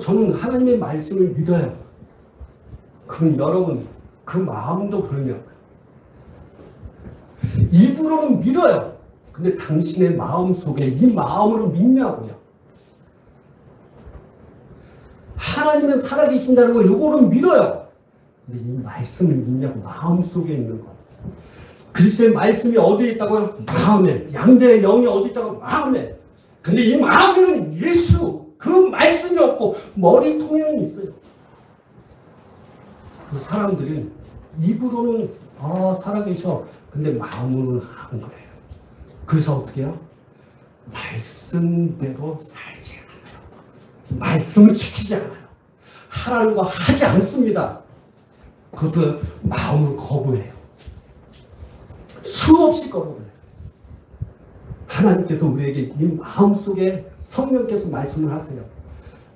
저는 하나님의 말씀을 믿어요. 그럼 여러분, 그 마음도 그러냐고요. 입으로는 믿어요. 근데 당신의 마음 속에 이 마음으로 믿냐고요. 하나님은 살아계신다는 걸 요거는 믿어요. 근데 이 말씀을 믿냐고 마음 속에 있는 거. 그리스도의 말씀이 어디에 있다고요? 마음에. 양자의 영이 어디 있다고? 마음에. 근데 이 마음에는 예수, 그 말씀이 없고 머리통에는 있어요. 그 사람들이 입으로는 아 살아계셔. 근데 마음으로는 안 그래요. 그래서 어떻게 해요? 말씀대로 살지 않아요. 말씀을 지키지 않아요. 하라는 거 하지 않습니다. 그것도 마음으로 거부해요. 수없이 거부해요. 하나님께서 우리에게 이 마음속에 성령께서 말씀을 하세요.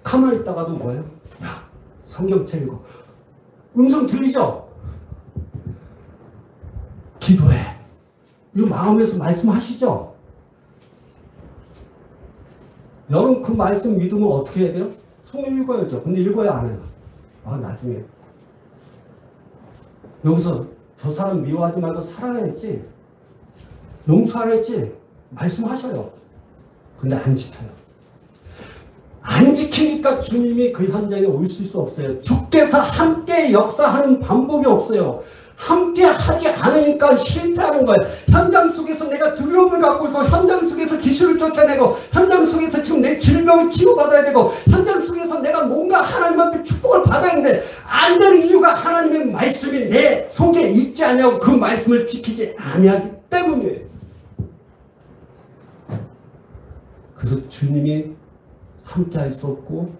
가만히 있다가도 뭐예요? 야, 성경 책 읽어. 음성 들리죠? 기도해. 이거 마음에서 말씀하시죠? 여러분 그 말씀 믿으면 어떻게 해야 돼요? 성경 읽어야죠. 근데 읽어야 안 해요. 아 나중에 여기서 저 사람 미워하지 말고 살아야지. 용서하야지. 말씀하셔요. 근데 안 지켜요. 안 지키니까 주님이 그 현장에 오실 수 없어요. 주께서 함께 역사하는 방법이 없어요. 함께 하지 않으니까 실패하는 거예요. 현장 속에서 내가 두려움을 갖고 있고, 현장 속에서 기술을 쫓아내고, 현장 속에서 지금 내 질병을 치유받아야 되고, 현장 속에서 내가 뭔가 하나님 앞에 축복을 받아야 하는데, 안 되는 이유가 하나님의 말씀이 내 속에 있지 않냐고 그 말씀을 지키지 아니하기 때문이에요. 그래서 주님이 함께 할 수 없고,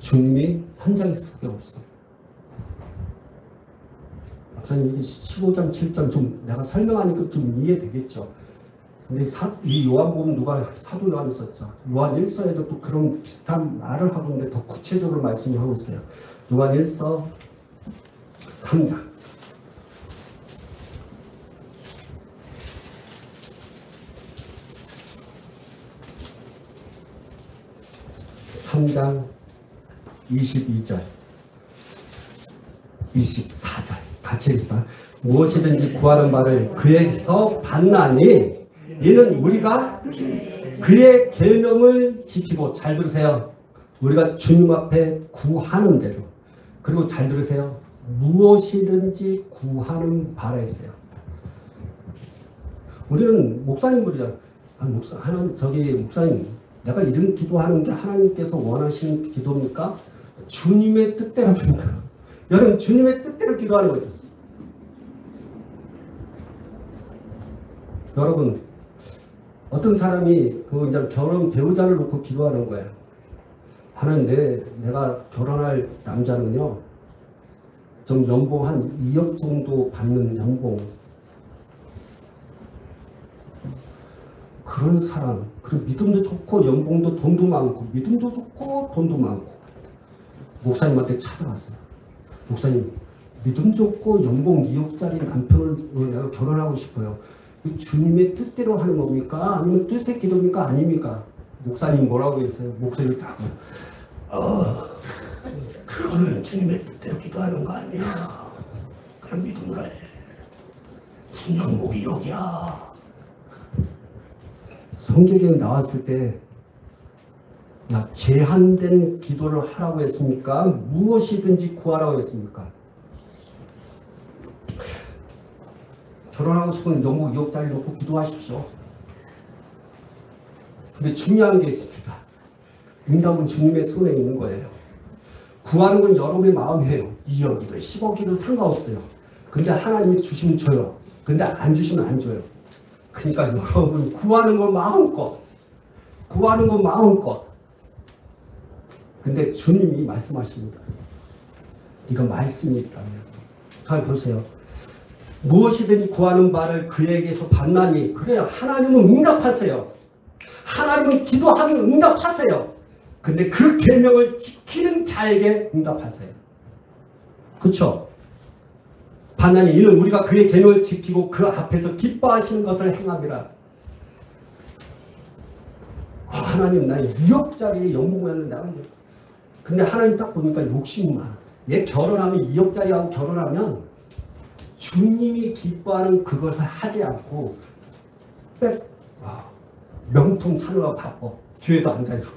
주님이 현장 속에 없어. 목사님, 이게 15장, 7장 좀 내가 설명하니까 좀 이해되겠죠. 근데 사, 이 요한복음 누가 사도 요한이 썼죠. 요한 1서에도 또 그런 비슷한 말을 하고 있는데 더 구체적으로 말씀을 하고 있어요. 요한 1서 3장. 삼장 22절, 24절 읽자. 무엇이든지 구하는 바를 그에게서 받나니 이는 우리가 그의 계명을 지키고 잘 들으세요. 우리가 주님 앞에 구하는 대로 그리고 잘 들으세요. 무엇이든지 구하는 바라 했어요. 우리는 목사님들이야. 아, 목사 하나님 저기 목사님 내가 이런 기도하는 게 하나님께서 원하시는 기도입니까? 주님의 뜻대로입니까? 여러분 주님의 뜻대로 기도하는 거죠. 여러분 어떤 사람이 그 이제 결혼 배우자를 놓고 기도하는 거예요. 내 내가 결혼할 남자는요 좀 연봉 한 2억 정도 받는 연봉 그런 사람 그리고 믿음도 좋고 연봉도 돈도 많고 믿음도 좋고 돈도 많고 목사님한테 찾아왔어요. 목사님 믿음 좋고 연봉 2억짜리 남편을 내가 결혼하고 싶어요. 이 주님의 뜻대로 하는 겁니까? 아니면 뜻의 기도입니까? 아닙니까? 목사님 뭐라고 했어요? 목소리를 딱 어, 그거는 주님의 뜻대로 기도하는 거 아니야. 그럼 믿음 거래. 무슨 연봉이 여기야. 성경에 나왔을 때 야, 제한된 기도를 하라고 했습니까? 무엇이든지 구하라고 했습니까? 결혼하고 싶은 연봉 2억짜리 놓고 기도하십시오. 근데 중요한 게 있습니다. 응답은 주님의 손에 있는 거예요. 구하는 건 여러분의 마음이에요. 2억이든 10억이든 상관없어요. 근데 하나님이 주시면 줘요. 근데 안 주시면 안 줘요. 그러니까 여러분 구하는 건 마음껏 구하는 건 마음껏 근데 주님이 말씀하십니다. 이거 말씀입니다. 잘 보세요. 무엇이든지 구하는 바를 그에게서 받나니 그래요. 하나님은 응답하세요. 하나님은 기도하면 응답하세요. 근데 그 계명을 지키는 자에게 응답하세요. 그렇죠? 하나님 이는 우리가 그의 계명을 지키고 그 앞에서 기뻐하시는 것을 행함이라. 아, 하나님 나 2억짜리 연봉이었는데 근데 하나님 딱 보니까 욕심이 많아. 얘 결혼하면 2억짜리하고 결혼하면 주님이 기뻐하는 그것을 하지 않고 백 와, 명품 사느라 바빠. 교회도 안 다니고.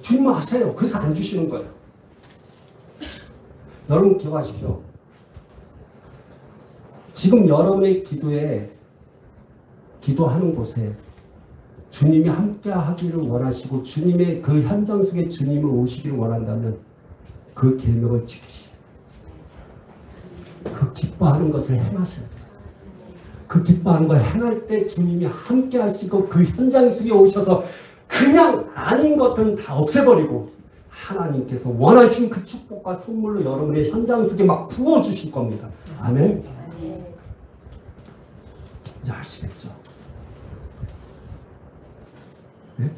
주님 하세요. 그래서 안 주시는 거예요. 여러분 기억하십시오. 지금 여러분의 기도에 기도하는 곳에 주님이 함께 하기를 원하시고 주님의 그 현장 속에 주님을 오시기를 원한다면 그 계명을 지키시오. 그 기뻐하는 것을 행하셔야 돼요. 그 기뻐하는 걸 행할 때 주님이 함께 하시고 그 현장 속에 오셔서 그냥 아닌 것들은 다 없애버리고 하나님께서 원하신 그 축복과 선물로 여러분의 현장 속에 막 부어주실 겁니다. 아멘. 이제 아시겠죠? 네?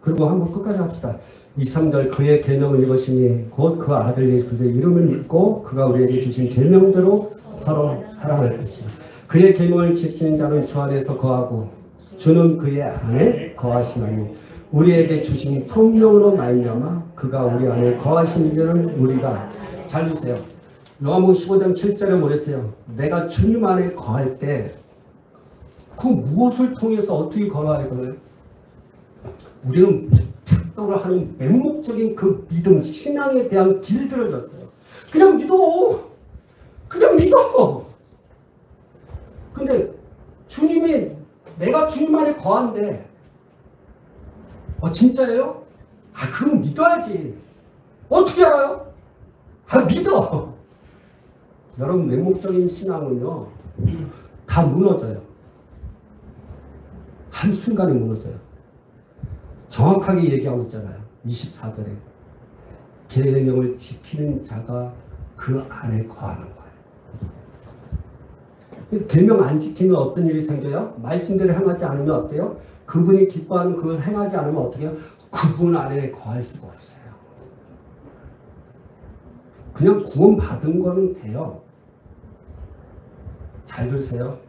그리고 한번 끝까지 합시다. 2, 3절 그의 계명을 이것이니 곧 그 아들 예수 그리스도의 이름을 믿고 그가 우리에게 주신 계명대로 서로 사랑할 것이다. 그의 계명을 지키는 자는 주 안에서 거하고 주는 그의 안에 거하시나니 우리에게 주신 성령으로 말미암아 그가 우리 안에 거하시는 줄은 우리가 잘 보세요. 요한복음 15장 7절에 뭐랬어요? 내가 주님 안에 거할 때 그 무엇을 통해서 어떻게 걸어야 되나요? 우리는 특도를 하는 맹목적인 그 믿음, 신앙에 대한 길들을 졌어요. 그냥 믿어. 그냥 믿어. 근데 주님이 내가 주님 안에 거한데 어 진짜예요? 아 그럼 믿어야지. 어떻게 알아요? 아 믿어. 여러분 맹목적인 신앙은요 다 무너져요. 한순간에 무너져요. 정확하게 얘기하고 있잖아요. 24절에. 계명을 지키는 자가 그 안에 거하는 거예요. 그래서 계명 안 지키면 어떤 일이 생겨요? 말씀대로 행하지 않으면 어때요? 그분이 기뻐하는 그걸 행하지 않으면 어떻게 해요? 그분 안에 거할 수가 없어요. 그냥 구원받은 거는 돼요. 잘 들으세요.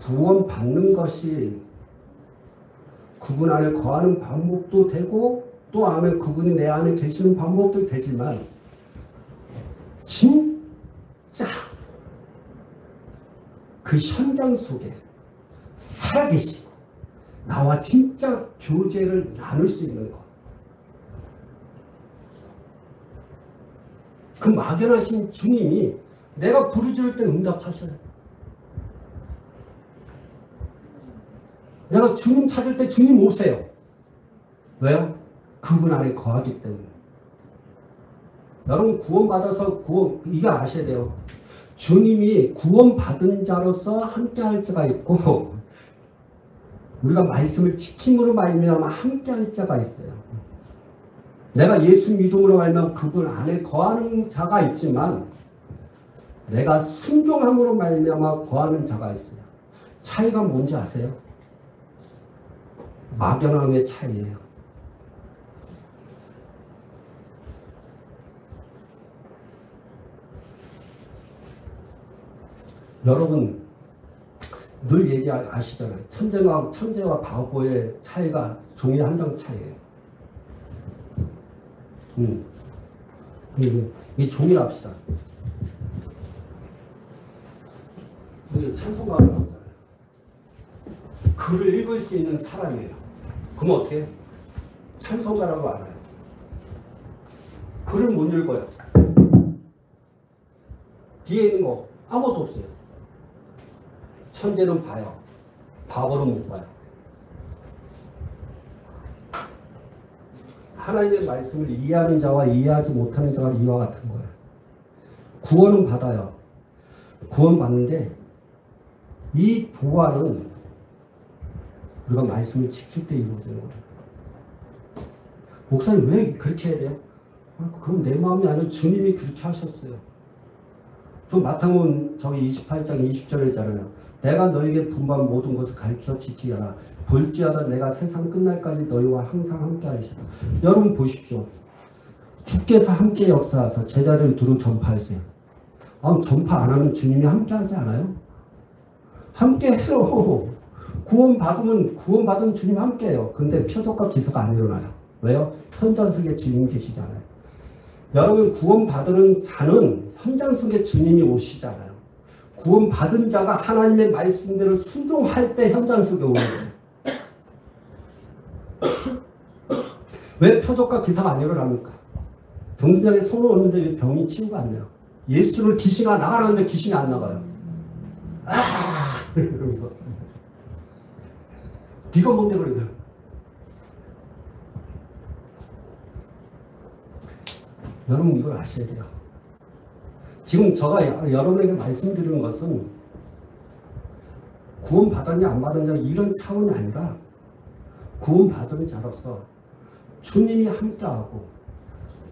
구원받는 것이 그분 안에 거하는 방법도 되고 또 안에 그분이 내 안에 계시는 방법도 되지만 진짜 그 현장 속에 살아계시고 나와 진짜 교제를 나눌 수 있는 것. 그 막연하신 주님이 내가 부르짖을 때 응답하셔요. 내가 주님 찾을 때 주님 오세요. 왜요? 그분 안에 거하기 때문에. 여러분 구원받아서 구원 이게 아셔야 돼요. 주님이 구원받은 자로서 함께 할 자가 있고 우리가 말씀을 지킴으로 말미암아 함께 할 자가 있어요. 내가 예수 믿음으로 말면 그분 안에 거하는 자가 있지만 내가 순종함으로 말미암아 거하는 자가 있어요. 차이가 뭔지 아세요? 막연함의 차이예요. 여러분 늘 얘기 아시잖아요. 천재와 천재와 바보의 차이가 종이 한 장 차이예요. 음. 이, 이 종이를 합시다. 여기 찬송가를 하잖아요. 글을 읽을 수 있는 사람이에요. 그럼 어떻게? 찬송가라고 알아요. 글을 못 읽어요. 뒤에 있는 거 아무것도 없어요. 천재는 봐요. 바보는 못 봐요. 하나님의 말씀을 이해하는 자와 이해하지 못하는 자가 이와 같은 거예요. 구원은 받아요. 구원 받는데 이 보완은 우리가 말씀을 지킬 때 이루어지는 거예요. 목사님 왜 그렇게 해야 돼요? 아, 그건 내 마음이 아니라 주님이 그렇게 하셨어요. 또 마태복음 저기 28장 20절에 있잖아요. 내가 너에게 분반 모든 것을 가르쳐 지키게 하라. 볼지어다 내가 세상 끝날까지 너희와 항상 함께 하시라. 여러분 보십시오. 주께서 함께 역사하사 제자를 두루 전파하세요. 아, 전파 안 하면 주님이 함께 하지 않아요? 함께 해요. 구원 받으면 구원 받으면 주님 함께해요. 근데 표적과 기사가 안 일어나요. 왜요? 현장 속에 주님 계시잖아요. 여러분 구원 받는 자는 현장 속에 주님이 오시잖아요. 구원 받은 자가 하나님의 말씀대로 순종할 때 현장 속에 오는 거예요. 왜 표적과 기사가 안 일어납니까? 병든자에 손을 얹는데 왜 병이 치유가 안 돼요? 예수를 귀신아 나가라는데 귀신이 안 나가요. 아! 이러면서 네가 뭔데 그러죠? 여러분 이걸 아셔야 돼요. 지금 제가 여러분에게 말씀드리는 것은 구원 받았냐 안 받았냐 이런 차원이 아니라 구원 받은 자로서 주님이 함께하고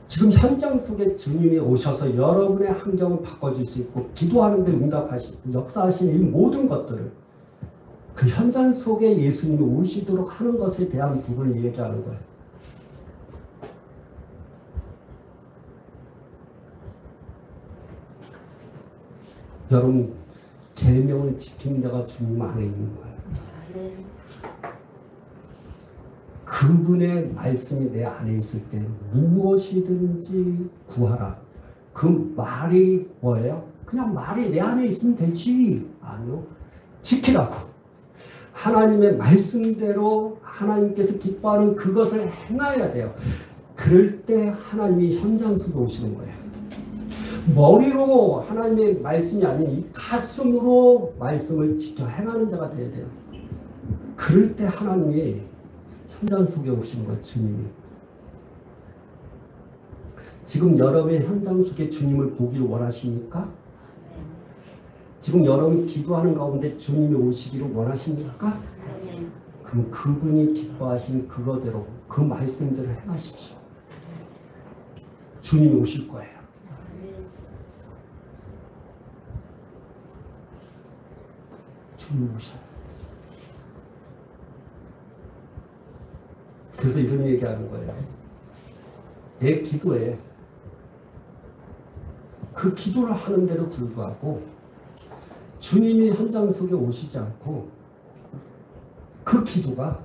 지금 현장 속에 주님이 오셔서 여러분의 환경을 바꿔줄 수 있고 기도하는데 응답하시고 역사하시는 이 모든 것들을 그 현장 속에 예수님이 오시도록 하는 것에 대한 부분을 얘기하는 거예요. 여러분 계명을 지키는 자가 주님 안에 있는 거예요. 그분의 말씀이 내 안에 있을 때 무엇이든지 구하라. 그 말이 뭐예요? 그냥 말이 내 안에 있으면 되지. 아니요. 지키라고. 하나님의 말씀대로 하나님께서 기뻐하는 그것을 행해야 돼요. 그럴 때 하나님이 현장 속에 오시는 거예요. 머리로 하나님의 말씀이 아닌 이 가슴으로 말씀을 지켜 행하는 자가 되어야 돼요. 그럴 때 하나님이 현장 속에 오시는 거예요, 주님이. 지금 여러분의 현장 속에 주님을 보기를 원하십니까? 지금 여러분 기도하는 가운데 주님이 오시기를 원하십니까? 그럼 그분이 기뻐하신 그거대로 그 말씀대로 행하십시오. 주님이 오실 거예요. 주님 오셔요. 그래서 이런 얘기하는 거예요. 내 기도에 그 기도를 하는데도 불구하고 주님이 현장 속에 오시지 않고 그 기도가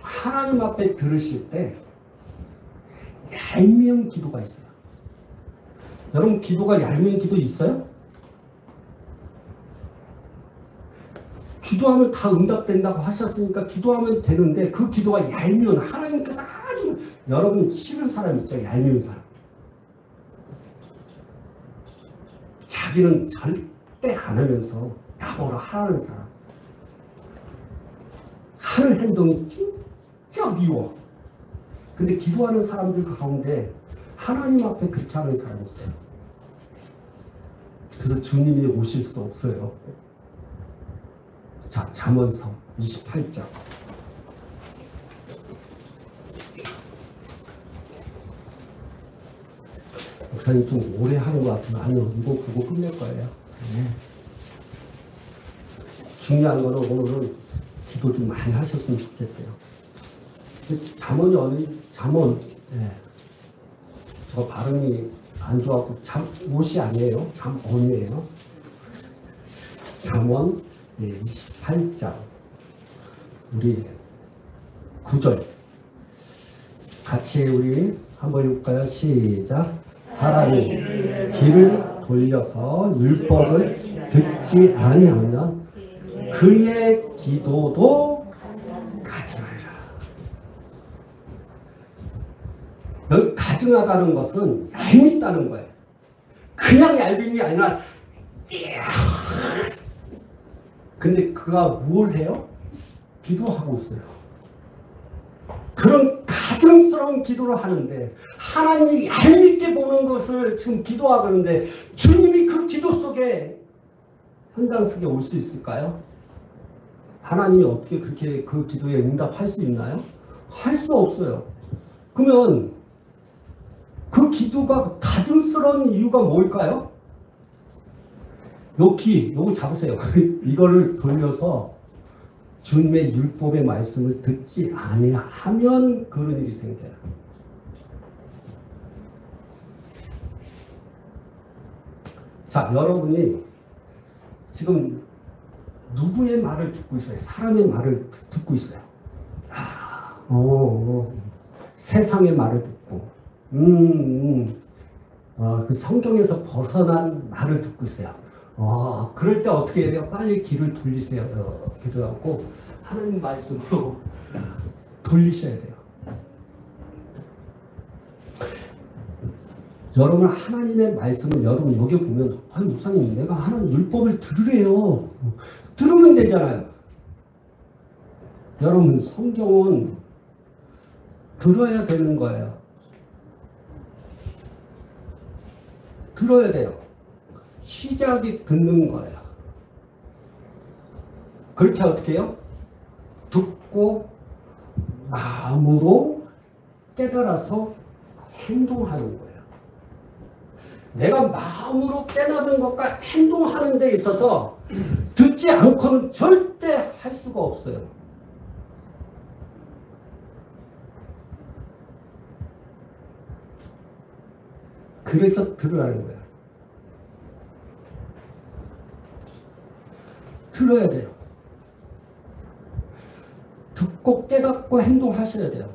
하나님 앞에 들으실 때 얄미운 기도가 있어요. 여러분 기도가 얄미운 기도 있어요? 기도하면 다 응답된다고 하셨으니까 기도하면 되는데 그 기도가 얄미운 하나님께서 아주 여러분 싫은 사람 있죠 얄미운 사람 자기는 절 대안 하면서 나보러 하라는 사람 하는 행동이 진짜 미워 근데 기도하는 사람들 가운데 하나님 앞에 그렇게 하는 사람이 있어요 그래서 주님이 오실 수 없어요 자, 잠언서 28장. 목사님 좀 오래 하는 것 같으면 아니요, 이거 보고 끝낼 거예요. 네. 중요한 거는 오늘은 기도 좀 많이 하셨으면 좋겠어요. 그 잠언이 어디, 잠언, 예. 저 발음이 안 좋아갖고 잠, 옷이 아니에요. 잠언이에요. 잠언 네, 28장 우리 9절 같이 우리 한번 읽을까요? 시작 사람이 길을 돌려서 율법을 듣지 아니하면 그의 기도도 가증하리라 여기 가증하다는 것은 얄밉다는 거예요 그냥 얄밉이 아니라 근데 그가 뭘 해요? 기도하고 있어요. 그런 가증스러운 기도를 하는데 하나님이 얄밉게 보는 것을 지금 기도하고 있는데 주님이 그 기도 속에 현장 속에 올 수 있을까요? 하나님이 어떻게 그렇게 그 기도에 응답할 수 있나요? 할 수 없어요. 그러면 그 기도가 가증스러운 이유가 뭘까요? 여기 요거 잡으세요. 이거를 돌려서 주님의 율법의 말씀을 듣지 아니하면 그런 일이 생겨요. 자, 여러분이 지금 누구의 말을 듣고 있어요? 사람의 말을 듣- 듣고 있어요. 아, 어, 어, 세상의 말을 듣고, 음, 음, 어, 그 성경에서 벗어난 말을 듣고 있어요. 어, 그럴 때 어떻게 해야 돼요? 빨리 길을 돌리세요. 어, 기도하고 하나님 말씀으로 돌리셔야 돼요. 여러분 하나님의 말씀을 여러분 여기 보면 아니 목사님 내가 하나님 율법을 들으래요. 들으면 되잖아요. 여러분 성경은 들어야 되는 거예요. 들어야 돼요. 시작이 듣는 거예요. 그렇게 어떻게 해요? 듣고 마음으로 깨달아서 행동하는 거예요. 내가 마음으로 깨달은 것과 행동하는 데 있어서 듣지 않고는 절대 할 수가 없어요. 그래서 들으라는 거야. 들어야 돼요. 듣고 깨닫고 행동하셔야 돼요.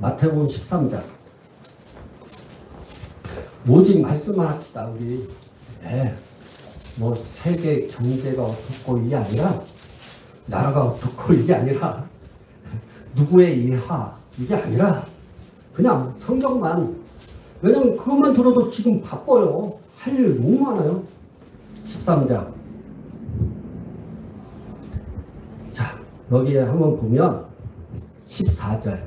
마태복음 13장. 오직 말씀만 합시다, 우리. 네. 뭐, 세계 경제가 어떻고 이게 아니라, 나라가 어떻고 이게 아니라, 누구의 이하, 이게 아니라, 그냥 성경만, 왜냐면 그것만 들어도 지금 바빠요. 할 일 너무 많아요. 13장. 자, 여기에 한번 보면 14절,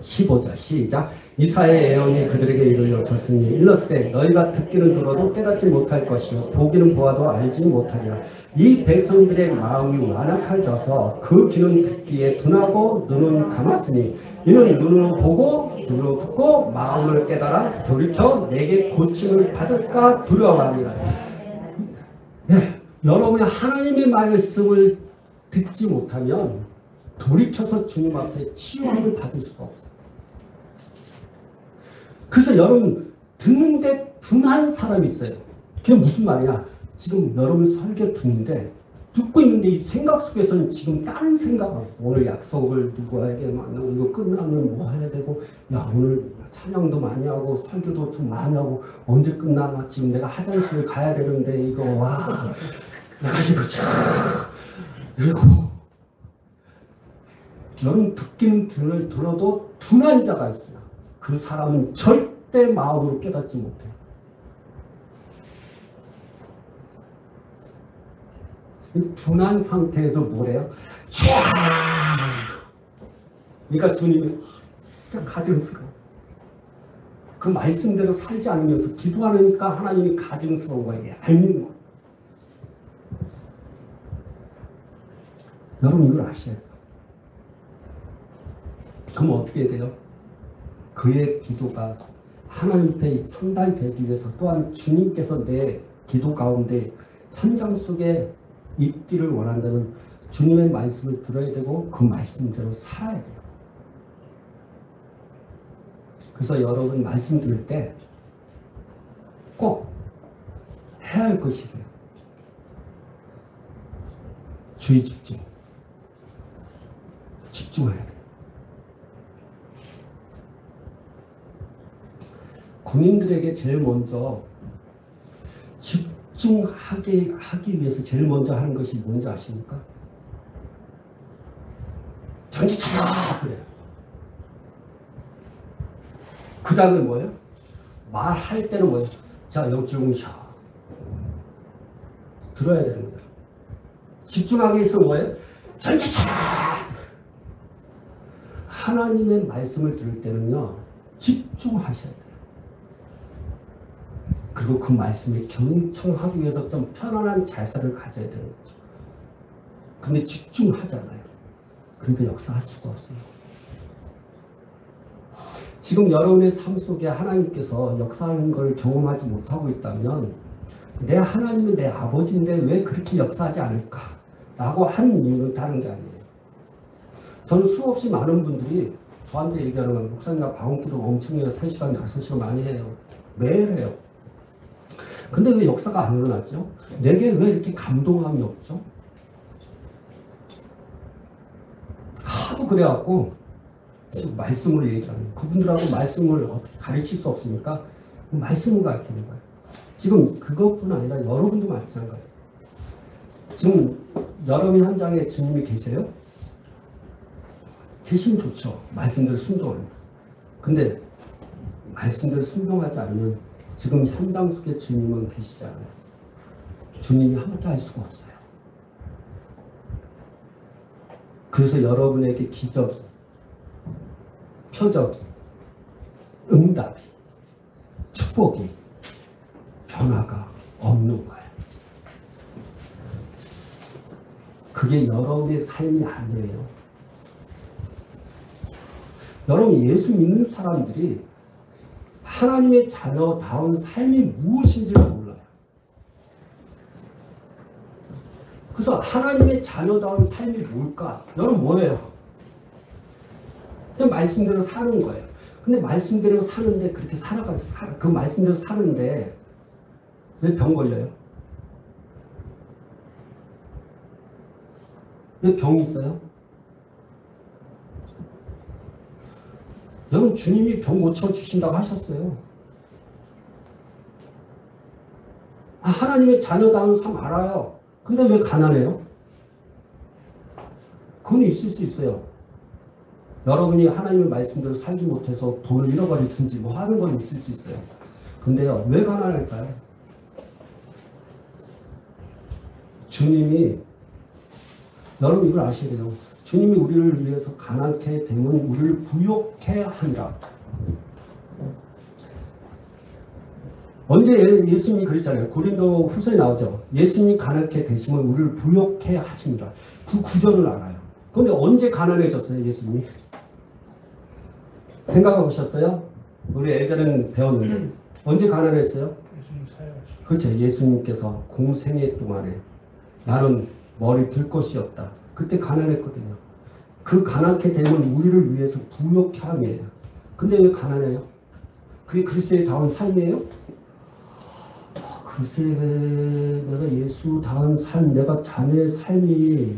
15절 시작. 이사의 예언이 그들에게 이르러 졌으니 일렀을 너희가 듣기는 들어도 깨닫지 못할 것이요 보기는 보아도 알지 못하리라. 이 백성들의 마음이 완악해져서 그 귀는 듣기에 둔하고 눈은 감았으니 이는 눈으로 보고 눈으로 듣고 마음을 깨달아 돌이켜 내게 고침을 받을까 두려워하리라. 네, 여러분이 하나님의 말씀을 듣지 못하면 돌이켜서 주님 앞에 치유함을 받을 수가 없어요. 그래서 여러분 듣는데 둔한 사람이 있어요. 그게 무슨 말이야? 지금 여러분 설교 듣는데 듣고 있는데 이 생각 속에서는 지금 다른 생각을 오늘 약속을 누구에게 만나고 이거 끝나면 뭐 해야 되고 야 오늘 찬양도 많이 하고 설교도 좀 많이 하고 언제 끝나나 지금 내가 화장실 가야 되는데 이거 와 그래가지고 참 이러고 여러분 듣긴 들, 들어도 둔한 자가 있어요. 그 사람은 절대 마음으로 깨닫지 못해요. 이 둔한 상태에서 뭐래요? 촤! 그러니까 주님이 진짜 가증스러워. 그 말씀대로 살지 않으면서 기도하니까 하나님이 가증스러운 거예요. 얄미운 거. 여러분 이걸 아셔야 돼요. 그럼 어떻게 돼요? 그의 기도가 하나님 앞에 상달되기 위해서 또한 주님께서 내 기도 가운데 현장 속에 있기를 원한다면 주님의 말씀을 들어야 되고 그 말씀대로 살아야 돼요. 그래서 여러분 말씀 들을 때 꼭 해야 할 것이세요. 주의 집중. 집중해야 돼요. 군인들에게 제일 먼저 집중하게 하기 위해서 제일 먼저 하는 것이 뭔지 아십니까? 전체 차 그래요. 그 다음에 뭐예요? 말할 때는 뭐예요? 자, 영주공샤 들어야 거예요. 집중하기 위해서 뭐예요? 전체 차 하나님의 말씀을 들을 때는요, 집중하셔야 돼요. 그리고 그 말씀에 경청하기 위해서 좀 편안한 자세를 가져야 되는 거죠. 근데 집중하잖아요. 그러니까 역사할 수가 없어요. 지금 여러분의 삶 속에 하나님께서 역사하는 걸 경험하지 못하고 있다면 내 하나님은 내 아버지인데 왜 그렇게 역사하지 않을까? 라고 한 이유는 다른 게 아니에요. 저는 수없이 많은 분들이 저한테 얘기하는 건 목사님과 방언기도 엄청 해요. 3시간, 5시간 많이 해요. 매일 해요. 근데 왜 역사가 안 일어나죠? 내게 왜 이렇게 감동함이 없죠? 하도 그래갖고 지금 말씀으로 얘기하는 그분들하고 말씀을 어떻게 가르칠 수 없으니까 말씀을 가르치는 거예요. 지금 그것뿐 아니라 여러분도 마찬가지예요. 지금 여러분 현장에 주님이 계세요? 계시면 좋죠. 말씀대로 순종합니다. 근데 말씀대로 순종하지 않으면 지금 현장 속에 주님은 계시잖아요. 주님이 함께 할 수가 없어요. 그래서 여러분에게 기적이, 표적이, 응답이, 축복이, 변화가 없는 거예요. 그게 여러분의 삶이 아니에요. 여러분 예수 믿는 사람들이 하나님의 자녀다운 삶이 무엇인지를 몰라요. 그래서 하나님의 자녀다운 삶이 뭘까? 여러분 뭐예요? 그냥 말씀대로 사는 거예요. 근데 말씀대로 사는데 그렇게 살아가서 그 말씀대로 사는데 왜 병 걸려요? 왜 병이 있어요? 여러분 주님이 병 고쳐 주신다고 하셨어요. 아, 하나님의 자녀다운 삶 알아요. 근데 왜 가난해요? 그건 있을 수 있어요. 여러분이 하나님의 말씀대로 살지 못해서 돈을 잃어버리든지 뭐 하는 건 있을 수 있어요. 근데요, 왜 가난할까요? 주님이, 여러분 이걸 아셔야 돼요. 주님이 우리를 위해서 가난케 되면 우리를 부욕해 하니라. 언제 예- 예수님이 그랬잖아요. 고린도 후서에 나오죠. 예수님이 가난케 되시면 우리를 부욕해 하십니다. 그 구절을 알아요. 그런데 언제 가난해졌어요, 예수님이? 생각해 보셨어요? 우리 예전에는 배웠는데 언제 가난했어요? 그렇죠. 예수님께서 공생애 동안에 나는 머리 들 것이 없다. 그때 가난했거든요. 그 가난케 되면 우리를 위해서 부욕해 함이에요. 근데 왜 가난해요? 그게 그리스도의 다운 삶이에요? 아, 글쎄 내가 예수 다운 삶, 내가 자녀의 삶이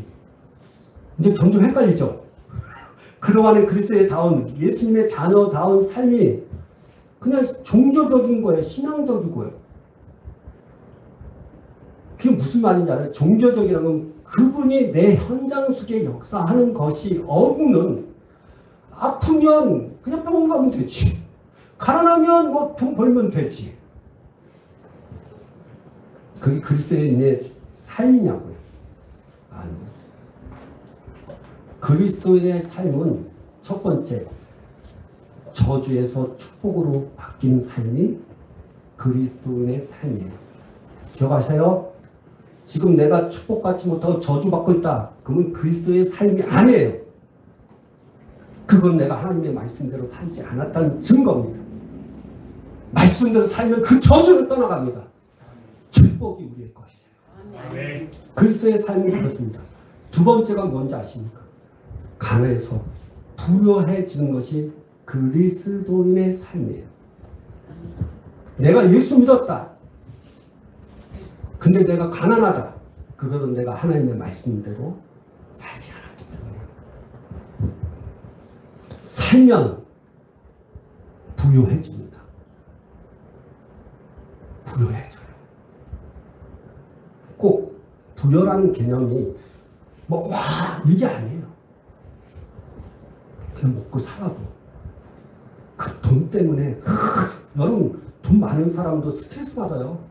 이제 점점 헷갈리죠. 그동안의 그리스도의 다운 예수님의 자녀다운 삶이 그냥 종교적인 거예요. 신앙적이고요. 그게 무슨 말인지 알아요? 종교적이라는 건 그분이 내 현장 속에 역사하는 것이 없는 아프면 그냥 병원 가면 되지. 가난하면 뭐 돈 벌면 되지. 그게 그리스도인의 삶이냐고요. 아니. 그리스도인의 삶은 첫 번째 저주에서 축복으로 바뀐 삶이 그리스도인의 삶이에요. 기억하세요? 지금 내가 축복받지 못하고 저주받고 있다. 그러면 그리스도의 삶이 아니에요. 그건 내가 하나님의 말씀대로 살지 않았다는 증거입니다. 말씀대로 살면 그 저주는 떠나갑니다. 축복이 우리의 것이에요. 그리스도의 삶이 그렇습니다. 두 번째가 뭔지 아십니까? 가난해서 부여해지는 것이 그리스도인의 삶이에요. 내가 예수 믿었다. 근데 내가 가난하다. 그것은 내가 하나님의 말씀대로 살지 않았기 때문에. 살면 부여해집니다. 부여해져요. 꼭 부여라는 개념이 뭐, 와, 이게 아니에요. 그냥 먹고 살아도. 그 돈 때문에, 여러분, 돈 많은 사람도 스트레스 받아요.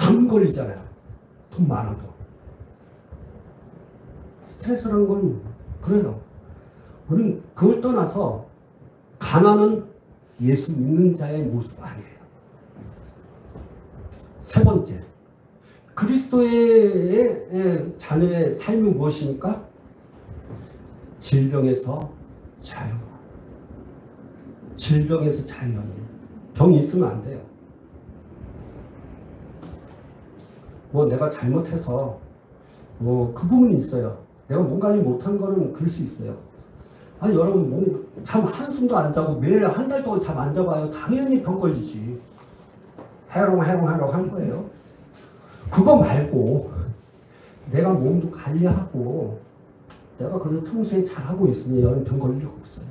암 걸리잖아요. 돈 많아도. 스트레스라는 건, 그래요. 우리는 그걸 떠나서, 가난은 예수 믿는 자의 모습 아니에요. 세 번째, 그리스도의 예, 자녀의 삶이 무엇입니까? 질병에서 자유. 질병에서 자유하는. 병이 있으면 안 돼요. 뭐 내가 잘못해서 뭐 그 부분이 있어요. 내가 몸 관리 못한 거는 그럴 수 있어요. 아니 여러분 몸참 한숨도 안 자고 매일 한 달 동안 잠 안 자봐요. 당연히 병 걸리지. 해롱 해롱 해롱 할 거예요. 그거 말고 내가 몸도 관리하고 내가 그래도 평소에 잘하고 있으면 병 걸릴 일 없어요.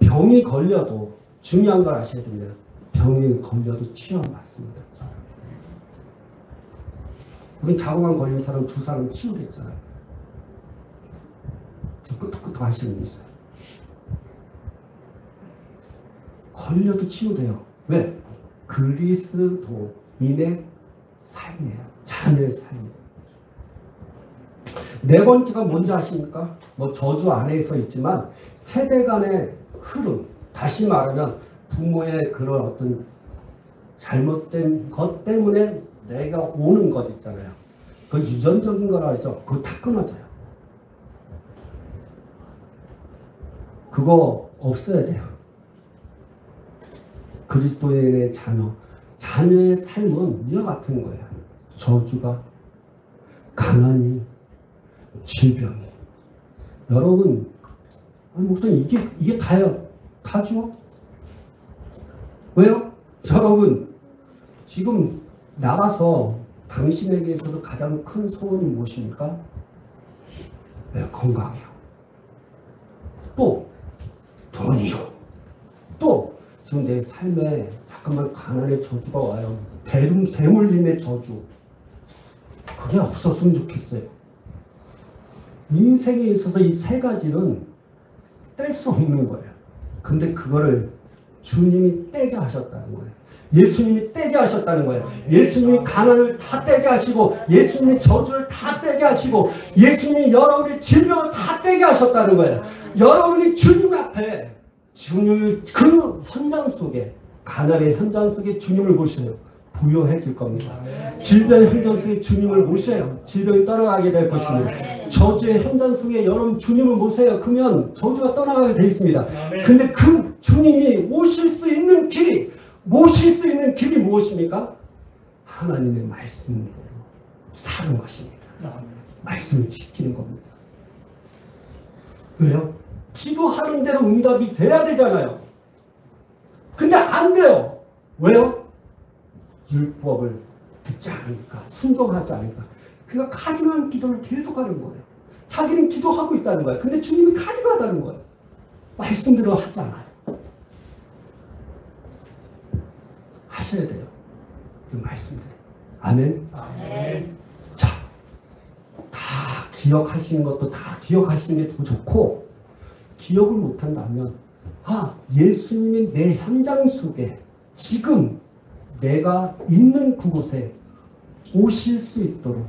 병이 걸려도 중요한 걸 아셔야 됩니다. 병이 걸려도 치료 받습니다. 우리 자궁암 걸린 사람 두 사람 치료됐잖아요. 끄떡끄떡 하시는 분 있어요. 걸려도 치유돼요. 왜? 그리스도인의 삶이에요. 자녀의 삶이에요. 네 번째가 뭔지 아십니까? 뭐 저주 안에서 있지만 세대 간의 흐름, 다시 말하면 부모의 그런 어떤 잘못된 것 때문에 내가 오는 것 있잖아요. 그 유전적인 거라 하죠. 그거 다 끊어져요. 그거 없어야 돼요. 그리스도인의 자녀, 자녀의 삶은 이와 같은 거예요. 저주가, 가난이, 질병이. 여러분, 아니, 목사님, 이게, 이게 다요. 다죠? 왜요? 여러분, 지금 나가서 당신에게 있어서 가장 큰 소원이 무엇입니까? 네, 건강이요. 또 돈이요. 또 지금 내 삶에 잠깐만 가난의 저주가 와요. 대물, 대물림의 저주. 그게 없었으면 좋겠어요. 인생에 있어서 이 세 가지는 뗄 수 없는 거예요. 근데 그거를 주님이 떼게 하셨다는 거예요. 예수님이 떼게 하셨다는 거예요. 예수님이 가난을 다 떼게 하시고, 예수님이 저주를 다 떼게 하시고, 예수님이 여러분의 질병을 다 떼게 하셨다는 거예요. 여러분이 주님 앞에, 주님, 그 현장 속에, 가난의 현장 속에 주님을 모셔요. 부여해질 겁니다. 질병의 현장 속에 주님을 모셔요. 질병이 떠나가게 될 것입니다. 저주의 현장 속에 여러분 주님을 모세요. 그러면 저주가 떠나가게 돼 있습니다. 근데 그 주님이 오실 수 있는 길이 모실 수 있는 길이 무엇입니까? 하나님의 말씀대로 사는 것입니다. 말씀을 지키는 겁니다. 왜요? 기도하는 대로 응답이 돼야 되잖아요. 근데 안 돼요. 왜요? 율법을 듣지 않으니까, 순종하지 않으니까. 그러니까 가증한 기도를 계속하는 거예요. 자기는 기도하고 있다는 거예요. 근데 주님이 가증하다는 거예요. 말씀대로 하지 않아요. 하셔야 돼요. 그 말씀대로. 아멘. 아멘. 자, 다 기억하시는 것도 다 기억하시는 게 더 좋고, 기억을 못한다면, 아, 예수님이 내 현장 속에 지금 내가 있는 그곳에 오실 수 있도록,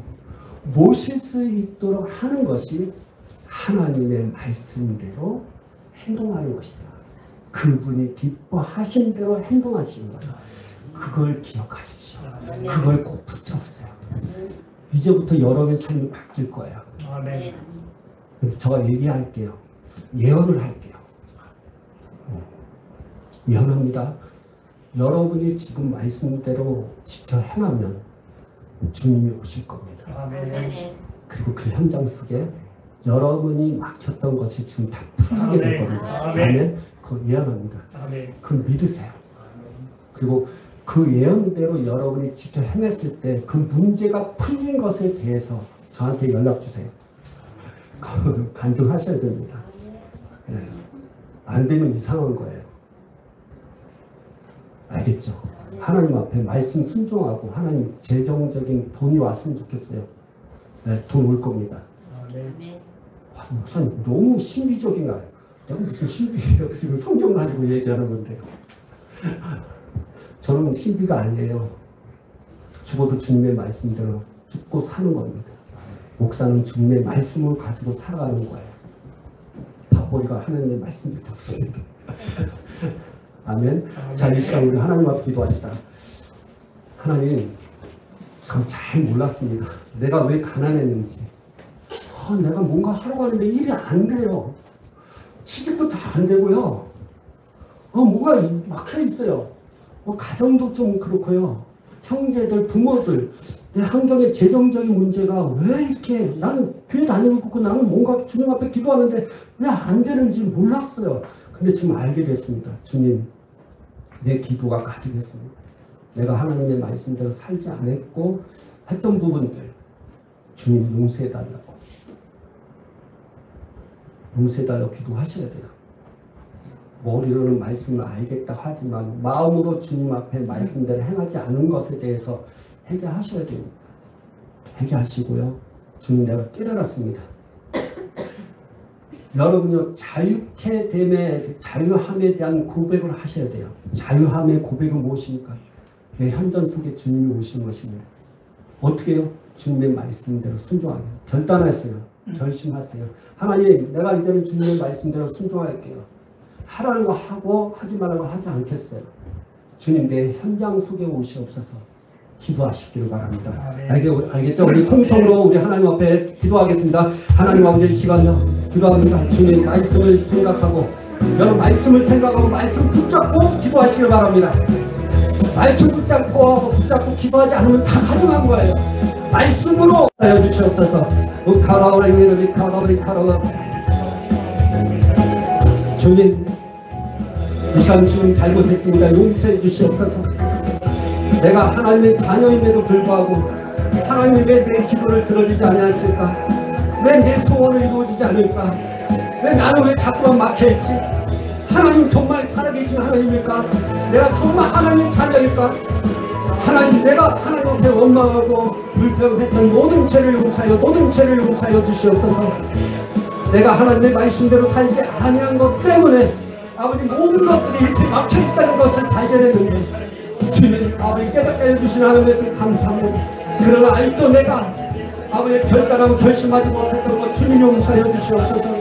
모실 수 있도록 하는 것이 하나님의 말씀대로 행동하는 것이다. 그분이 기뻐하신 대로 행동하시는 거다. 그걸 기억하십시오. 그걸 꼭 붙여보세요. 이제부터 여러분의 삶이 바뀔 거예요. 아멘. 그래서 제가 얘기할게요. 예언을 할게요. 어, 예언합니다. 여러분이 지금 말씀대로 지켜 행하면 주님이 오실 겁니다. 아멘. 그리고 그 현장 속에 여러분이 막혔던 것이 지금 다 풀리게 될 아멘. 겁니다. 아멘. 아멘. 그거 예언합니다. 아멘. 그걸 믿으세요. 그리고 그 예언대로 여러분이 지켜 행했을 때 그 문제가 풀린 것에 대해서 저한테 연락 주세요. 간증하셔야 됩니다. 예. 안 되면 이상한 거예요. 알겠죠? 하나님 앞에 말씀 순종하고 하나님 재정적인 돈이 왔으면 좋겠어요. 네, 돈올 겁니다. 아멘. 와, 목사님 너무 신비적인가요? 내가 무슨 신비예요? 지금 성경 가지고 얘기하는 건데요. 저는 신비가 아니에요. 죽어도 주님의 말씀대로 죽고 사는 겁니다. 목사는 주님의 말씀을 가지고 살아가는 거예요. 밥벌이가 하나님의 말씀밖에 없습니다. 아멘. 자, 이 시간 우리 하나님 앞에 기도합시다. 하나님, 참 잘 몰랐습니다. 내가 왜 가난했는지. 아, 내가 뭔가 하러 가는데 일이 안 돼요. 취직도 다안 되고요. 어, 뭐가 이- 막혀 있어요. 어, 가정도 좀 그렇고요. 형제들, 부모들, 내 환경의 재정적인 문제가 왜 이렇게 나는 교회 다니고 있고 나는 뭔가 주님 앞에 기도하는데 왜 안 되는지 몰랐어요. 근데 지금 알게 됐습니다. 주님, 내 기도가 가증했습니다. 내가 하나님의 말씀대로 살지 않았고 했던 부분들 주님 용서해달라고 용서해달라고 기도하셔야 돼요. 머리로는 말씀을 알겠다 하지만 마음으로 주님 앞에 말씀대로 행하지 않은 것에 대해서 회개하셔야 됩니다. 회개하시고요. 주님 내가 깨달았습니다. 여러분요 자유케 됨에 자유함에 대한 고백을 하셔야 돼요. 자유함의 고백은 무엇입니까? 내 현장 속에 주님이 오신 것입니다. 어떻게 해요? 주님의 말씀대로 순종하게 결단하세요. 결심하세요. 하나님, 내가 이제는 주님의 말씀대로 순종할게요. 하라는 거 하고 하지 말라는 거 하지 않겠어요. 주님 내 현장 속에 오시옵소서. 기도하시기를 바랍니다. 아멘. 알겠, 알겠 죠? 우리 통성으로 우리 하나님 앞에 기도하겠습니다. 하나님 아버지 이 시간요 기도합니다. 주님 말씀을 생각하고 여러분 말씀을 생각하고 말씀 붙잡고 기도하시길 바랍니다. 말씀 붙잡고 붙잡고 기도하지 않으면 다 가져간 거예요. 말씀으로 하여 주시옵소서. 우카라오레니르리 카라오리 주님 이 시간 주님 잘못했습니다. 용서해 주시옵소서. 내가 하나님의 자녀임에도 불구하고 하나님이 왜 내 기도를 들어주지 않았을까? 왜 내 소원을 이루어지지 않을까? 왜 나는 왜 자꾸만 막혀있지? 하나님 정말 살아계신 하나님일까? 내가 정말 하나님의 자녀일까? 하나님 내가 하나님 앞에 원망하고 불평했던 모든 죄를 용서하여 모든 죄를 용서하여 주시옵소서 내가 하나님의 말씀대로 살지 아니한 것 때문에 아버지 모든 것들이 이렇게 막혀있다는 것을 발견했는데 주님 아버지 깨닫게 해주신 하나님께 감사합니다. 그러나 아직도 내가 아버지 결단하고 결심하지 못했던 것 주님 용서하여 주시옵소서.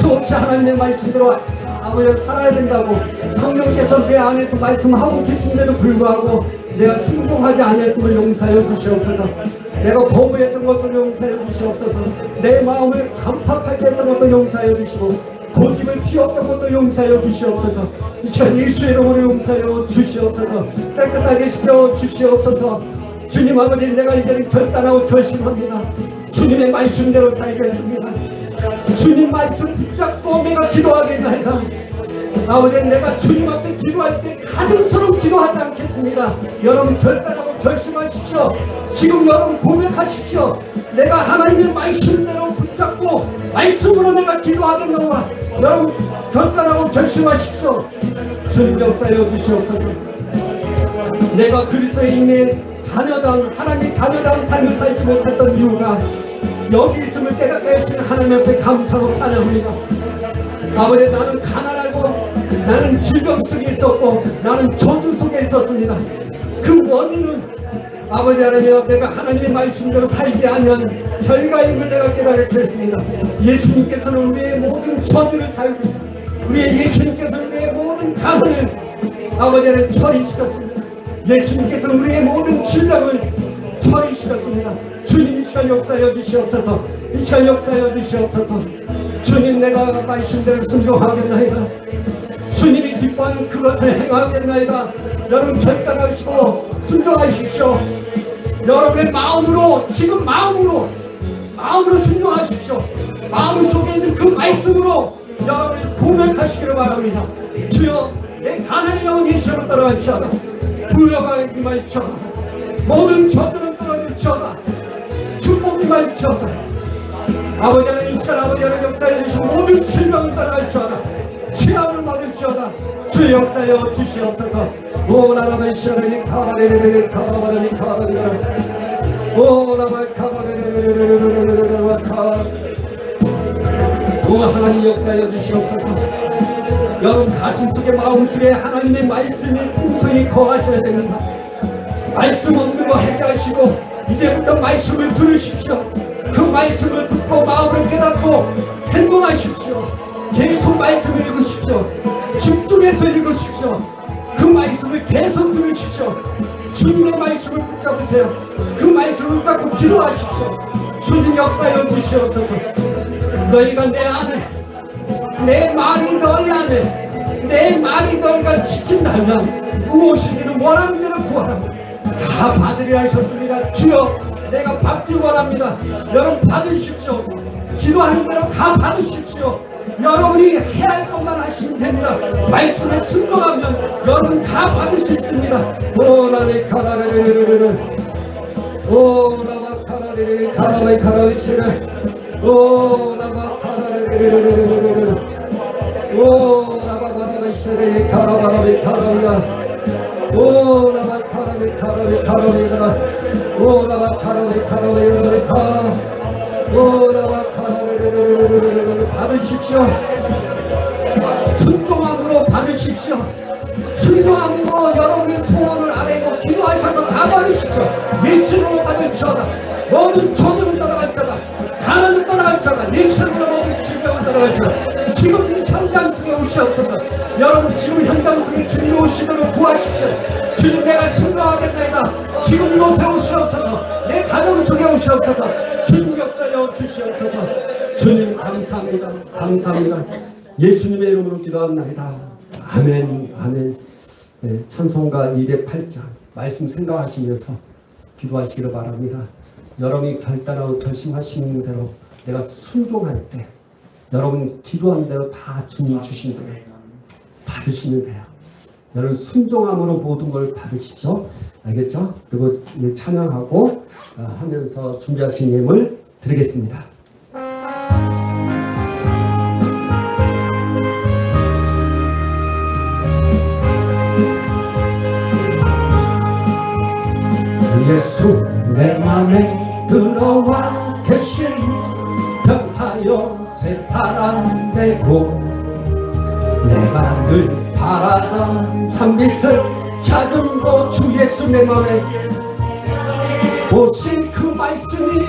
수없이 하나님의 말씀대로 아버지 살아야 된다고 성령께서 내 안에서 말씀하고 계신데도 불구하고 내가 순종하지 않았음을 용서하여 주시옵소서. 내가 거부했던 것도 용서하여 주시옵소서. 내 마음을 간팍하게 했던 것도 용서하여 주시고 고집을 피웠던 것도 용서하여 주시옵소서. 이 시간 예수의 이름으로 용서하여 주시옵소서. 깨끗하게 시켜 주시옵소서. 주님 아버지 내가 이제는 결단하고 결심합니다. 주님의 말씀대로 살겠습니다. 주님 말씀 붙잡고 내가 기도하겠나이다. 아버지 내가 주님 앞에 기도할 때 가증스러운 기도하지 않겠습니다. 여러분 결단하고 결심하십시오. 지금 여러분 고백하십시오. 내가 하나님의 말씀대로 붙잡고 말씀으로 내가 기도하겠노라. 여러분 결단하고 결심하십시오. 주님 역사여 주시옵소서. 내가 그리스도인의 자녀당 하나님의 자녀당 삶을 살지 못했던 이유가 여기 있음을 깨닫게 하시는 하나님 앞에 감사하고 찬양합니다. 아버지 나는 가난 하고 나는 질병 속에 있었고 나는 저주 속에 있었습니다. 그 원인은 아버지 하나님 내가 하나님의 말씀대로 살지 결과인 걸 내가 깨달게 했습니다. 예수님께서는 우리의 모든 저주를 잘 우리의 예수님께서는 우리의 모든 가문을 아버지는 처리시켰습니다. 예수님께서는 우리의 모든 질병을 처리시켰습니다. 주님 이 시간 역사여 주시옵소서 이 시간 역사여 주시옵소서 주님 내가 말씀대로 순종하겠나이다. 주님이 기뻐하는 그것을 행하겠나이다. 여러분 결단하시고 순종하십시오. 여러분의 마음으로 지금 마음으로 마음으로 순종하십시오. 마음 속에 있는 그 말씀으로 여러분이 고백하시기를 바랍니다. 주여 내 가난이 영혼 예수로 따라갈지어다. 부여가 임할지어다. 모든 저들은 떨어질지어다. 축복이 말지어다 아버지 하나님 이 시간 아버지 하나님 역사해 주신 모든 질병을 따라갈지어다 치함을 받을지어다 주의 역사여 주시옵소서 오라라바 시아라니 카바레레레레 카바레레 카바레레 오라바 카바레레레레레레레레레 카오 하나님 역사여 주시옵소서 여러분 가슴 속에 마음 속에 하나님의 말씀이 풍성히 거하셔야 됩니다 말씀 없는 거 해결하시고 이제부터 말씀을 들으십시오. 그 말씀을 듣고 마음을 깨닫고 행동하십시오. 계속 말씀을 읽으십시오. 집중해서 읽으십시오. 그 말씀을 계속 들으십시오. 주님의 말씀을 붙잡으세요. 그 말씀을 붙잡고 기도하십시오. 주님 역사여 주시옵소서. 너희가 내 안에 내 말이 너희 안에 내 말이 너희가 지킨다면 무엇이든 원하는 대로 구하라. 다 받으려 하셨습니다. 주여 내가 받기 원합니다. 여러분 받으십시오. 기도하는 대로 다 받으십시오. 여러분이 해야 할 것만 하시면 됩니다. 말씀에 순종하면 여러분 다 있습니다. 오라레 카라레레레레레 오라바 카라레레레 카라레 카라레시레 오라바 카라레레레레레레 오라바 바라레시레 카라바라레 카라레 오라바 카라레 카라레 카라레라 오라바 카라레 카라레 카 오라바 카라레 받으십시오 순종함으로 받으십시오 순종함으로 여러분의 소원을 아뢰고 기도하셔서 다 받으십시오 예수로 받으시오다 모든 초점을 따라갈지어다 가난을 따라갈지어다 예수로 모든 질병을 따라갈지어다 지금 이 현장 속에 오시옵소서. 여러분 지금 현장 속에 주님 오시도록 도와십시오. 주님 내가 순종하겠나이다. 지금 이곳에 오시옵소서. 내 가정 속에 오시옵소서. 주님 역사여 주시옵소서. 주님 감사합니다. 감사합니다. 예수님의 이름으로 기도합나이다. 아멘 아멘. 네, 찬송가 208장 말씀 생각하시면서 기도하시기를 바랍니다. 여러분이 결단하고 결심하시는 대로 내가 순종할 때 여러분 기도하는 대로 다 주님 주신 대로 받으시면 돼요. 여러분 순종함으로 모든 걸 받으십시오. 알겠죠? 그리고 이 찬양하고 어, 하면서 준비하신 예물 드리겠습니다. 예수 내 맘에 들어와 계신 평하여 새 사람 되고 내가 늘 바라던 참빛을 찾은 곳주 예수 내 맘에 오신 그 말씀이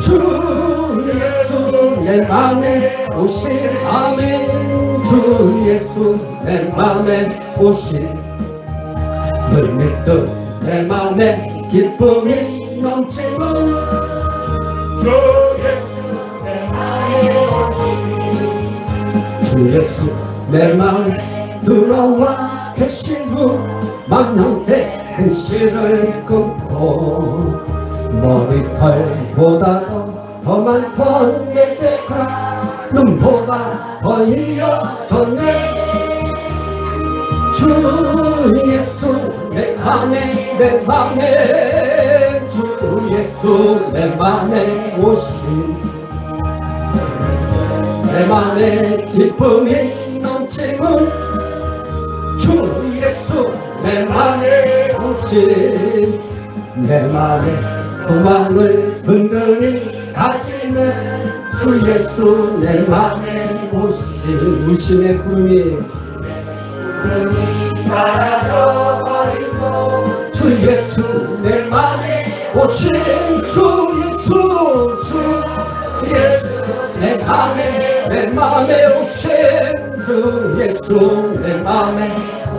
주 예수 내 맘에 오신 아멘. 주 예수 내 맘에 오신 늘 믿던 내 맘에 기쁨이 넘치는 주 예수 내 마음에 들어와 계시고 망령된 행실을 끊고 머리털보다도 더 많던 내 죄가 눈보다 더 이어졌네. 주 예수 내 맘에 내 맘에 주 예수 내 맘에 오신 내 맘에 기쁨이 넘치는 주 예수 내 맘에 오신 내 맘에 소망을 든든히 가지는 주 예수. 내 맘에 오신 우신의 구름이 사라져버리고 주 예수. 내 맘에 오신 주 예수 주 예수 내 맘에 내 맘에 오신 주 예수 내 맘에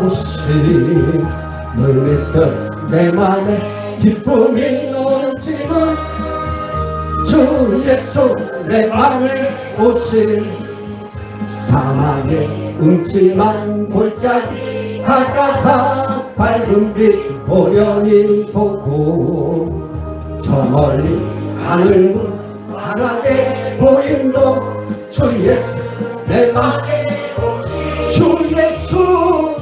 오신 늘 믿던 내 맘에 기쁨이 넘치는 주 예수 내 맘에 오신 사막의 음침한 골짜기 바깥 밝은 빛 보련히 보고 저 멀리 하늘문 환하게 보인도 주 예수 내 맘에 주 예수.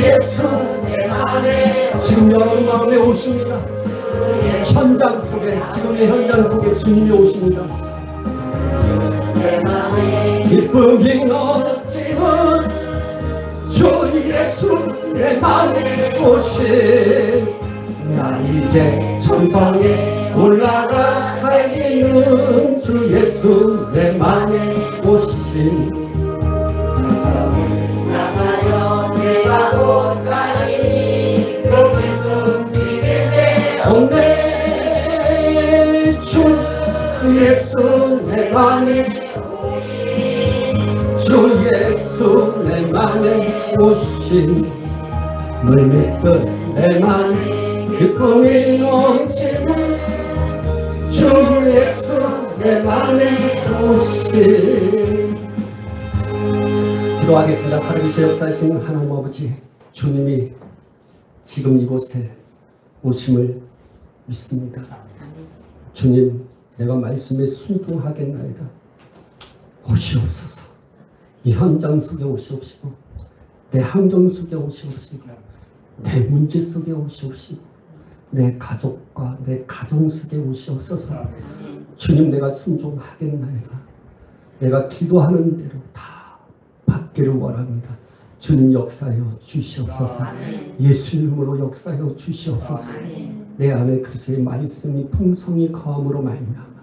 예수 내 맘에 지금 여러분 마음에 오십니다. 현장 속에 지금의 현장 속에 주님이 오십니다. 기쁨이 넘치는 주 예수 내 맘에 오신 나 이제 천성에 올라가 살기는 주 예수 내 맘에 오신 주 예수 내 맘에 주 예수 내 맘에 오신 늘 믿던 내 맘에 기쁨이 넘치는 주 예수 내 맘에 오신 기도하겠습니다. 살아계신 역사하신 하나님 아버지 주님이 지금 이곳에 오심을 믿습니다. 주님 내가 말씀에 순종하겠나이다. 오시옵소서. 이 현장 속에 오시옵시고 내 환경 속에 오시옵시고 내 문제 속에 오시옵시고 내 가족과 내 가정 속에 오시옵소서. 주님 내가 순종하겠나이다. 내가 기도하는 대로 다 받기를 원합니다. 주님 역사하여 주시옵소서. 예수 이름으로 역사하여 주시옵소서. 내 안에 그리스도의 말씀이 풍성히 거함으로 말미암아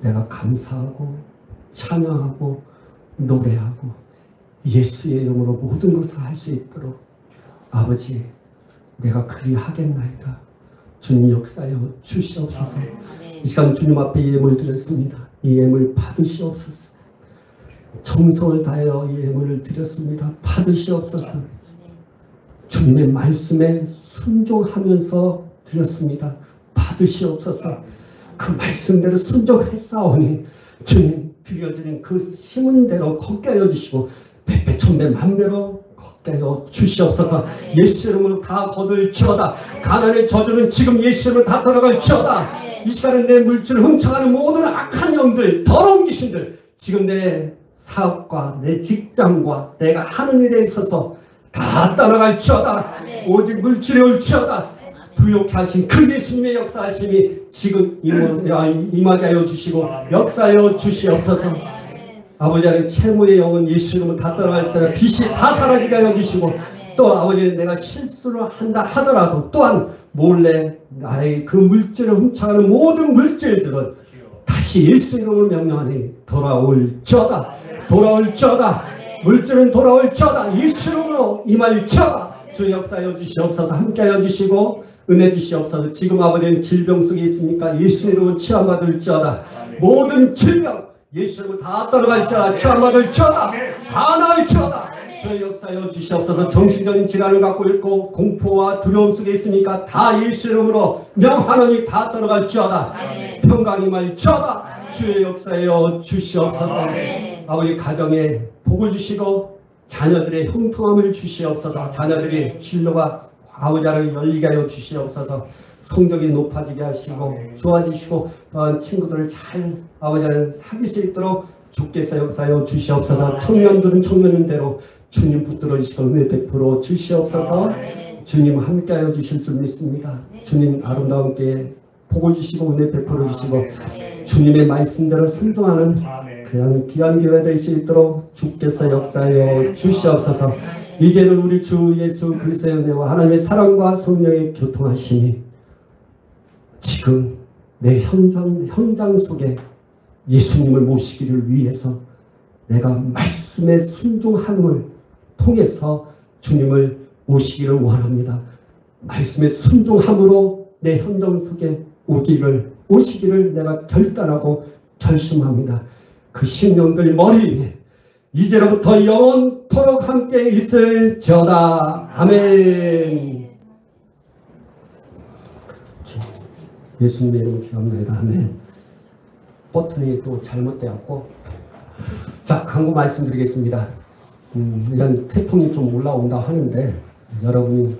내가 감사하고 찬양하고 노래하고 예수의 이름으로 모든 것을 할 수 있도록 아버지 내가 그리 하겠나이다 주님 역사여 주시옵소서. 이 시간 주님 앞에 예물 드렸습니다. 이 예물 받으시옵소서. 정성을 다하여 이 예물을 드렸습니다. 받으시옵소서. 주님의 말씀에 순종하면서 드렸습니다. 받으시옵소서. 그 말씀대로 순종했사오니 주님 드려지는 그 심은 대로 걷게 하여 주시고 백배 천배 만배로 하여 주시옵소서. 예수 이름으로 다 거둘지어다. 가난의 저주는 지금 예수 이름으로 다 들어갈지어다. 이 시간에 내 물질을 훔쳐가는 모든 악한 영들, 더러운 귀신들 지금 내 사업과 내 직장과 내가 하는 일에 있어서 다 떠나갈지어다. 아멘. 오직 물질이 올지어다. 부욕케 하신 그 예수님의 역사하심이 지금 임하- 아, 임하게 하여 주시고 역사하여 주시옵소서 아버지 하나님 채무의 영은 예수 이름은 다 떠나갈지어다 빚이 다 사라지게 하여 주시고. 또 아버지 내가 실수를 한다 하더라도 또한 몰래 나의 그 물질을 훔쳐가는 모든 물질들은 다시 예수 이름을 명령하니 돌아올지어다. 돌아올지어다 물질은 돌아올지어다. 예수 이름으로 임할지어다. 주 역사하여 주시옵소서. 함께하여 주시고 은혜 주시옵소서. 지금 아버지는 질병 속에 있으니까 예수 이름으로 치유받을지어다 모든 질병 예수 이름으로 다 떠나갈지어다 치유받을지어다 다 나을지어다 주 역사하여 주시옵소서. 정신적인 질환을 갖고 있고 공포와 두려움 속에 있으니까 다 예수 이름으로 명하노니 다 떠나갈지어다 아멘. 평강이 말지어다 주의 역사하여 주시옵소서. 아멘. 아버지 가정에 복을 주시고 자녀들의 형통함을 주시옵소서. 자녀들의 진로가 아버지 하나님 열리게 하여 주시옵소서 성적이 높아지게 하시고 좋아지시고 또한 친구들을 잘 아버지 하나님 사귈 수 있도록 주께서 역사하여 주시옵소서. 청년들은 청년인대로 주님 붙들어 주시고 은혜 베풀어 주시옵소서. 아멘. 주님 함께하여 주실 줄 믿습니다. 주님 아름다운 께 복을 주시고 은혜 베풀어 주시고. 주님의 말씀대로 순종하는. 그냥 귀한 교회 될 수 있도록 주께서 역사하여 주시옵소서. 이제는 우리 주 예수 그리스도의 은혜와 하나님의 사랑과 성령의 교통하심이 지금 내 현상 현장 속에 예수님을 모시기를 위해서 내가 말씀의 순종함을 통해서 주님을 모시기를 원합니다. 말씀의 순종함으로 내 현장 속에 오기를 오시기를 내가 결단하고 결심합니다. 그 심령들 머리 위에 이제로부터 영원토록 함께 있을지어다. 아멘. 예수님의 이름 기억나이다. 아멘. 버튼이 또 잘못되었고 자 광고 말씀드리겠습니다. 음, 이런 태풍이 좀 올라온다 하는데 여러분이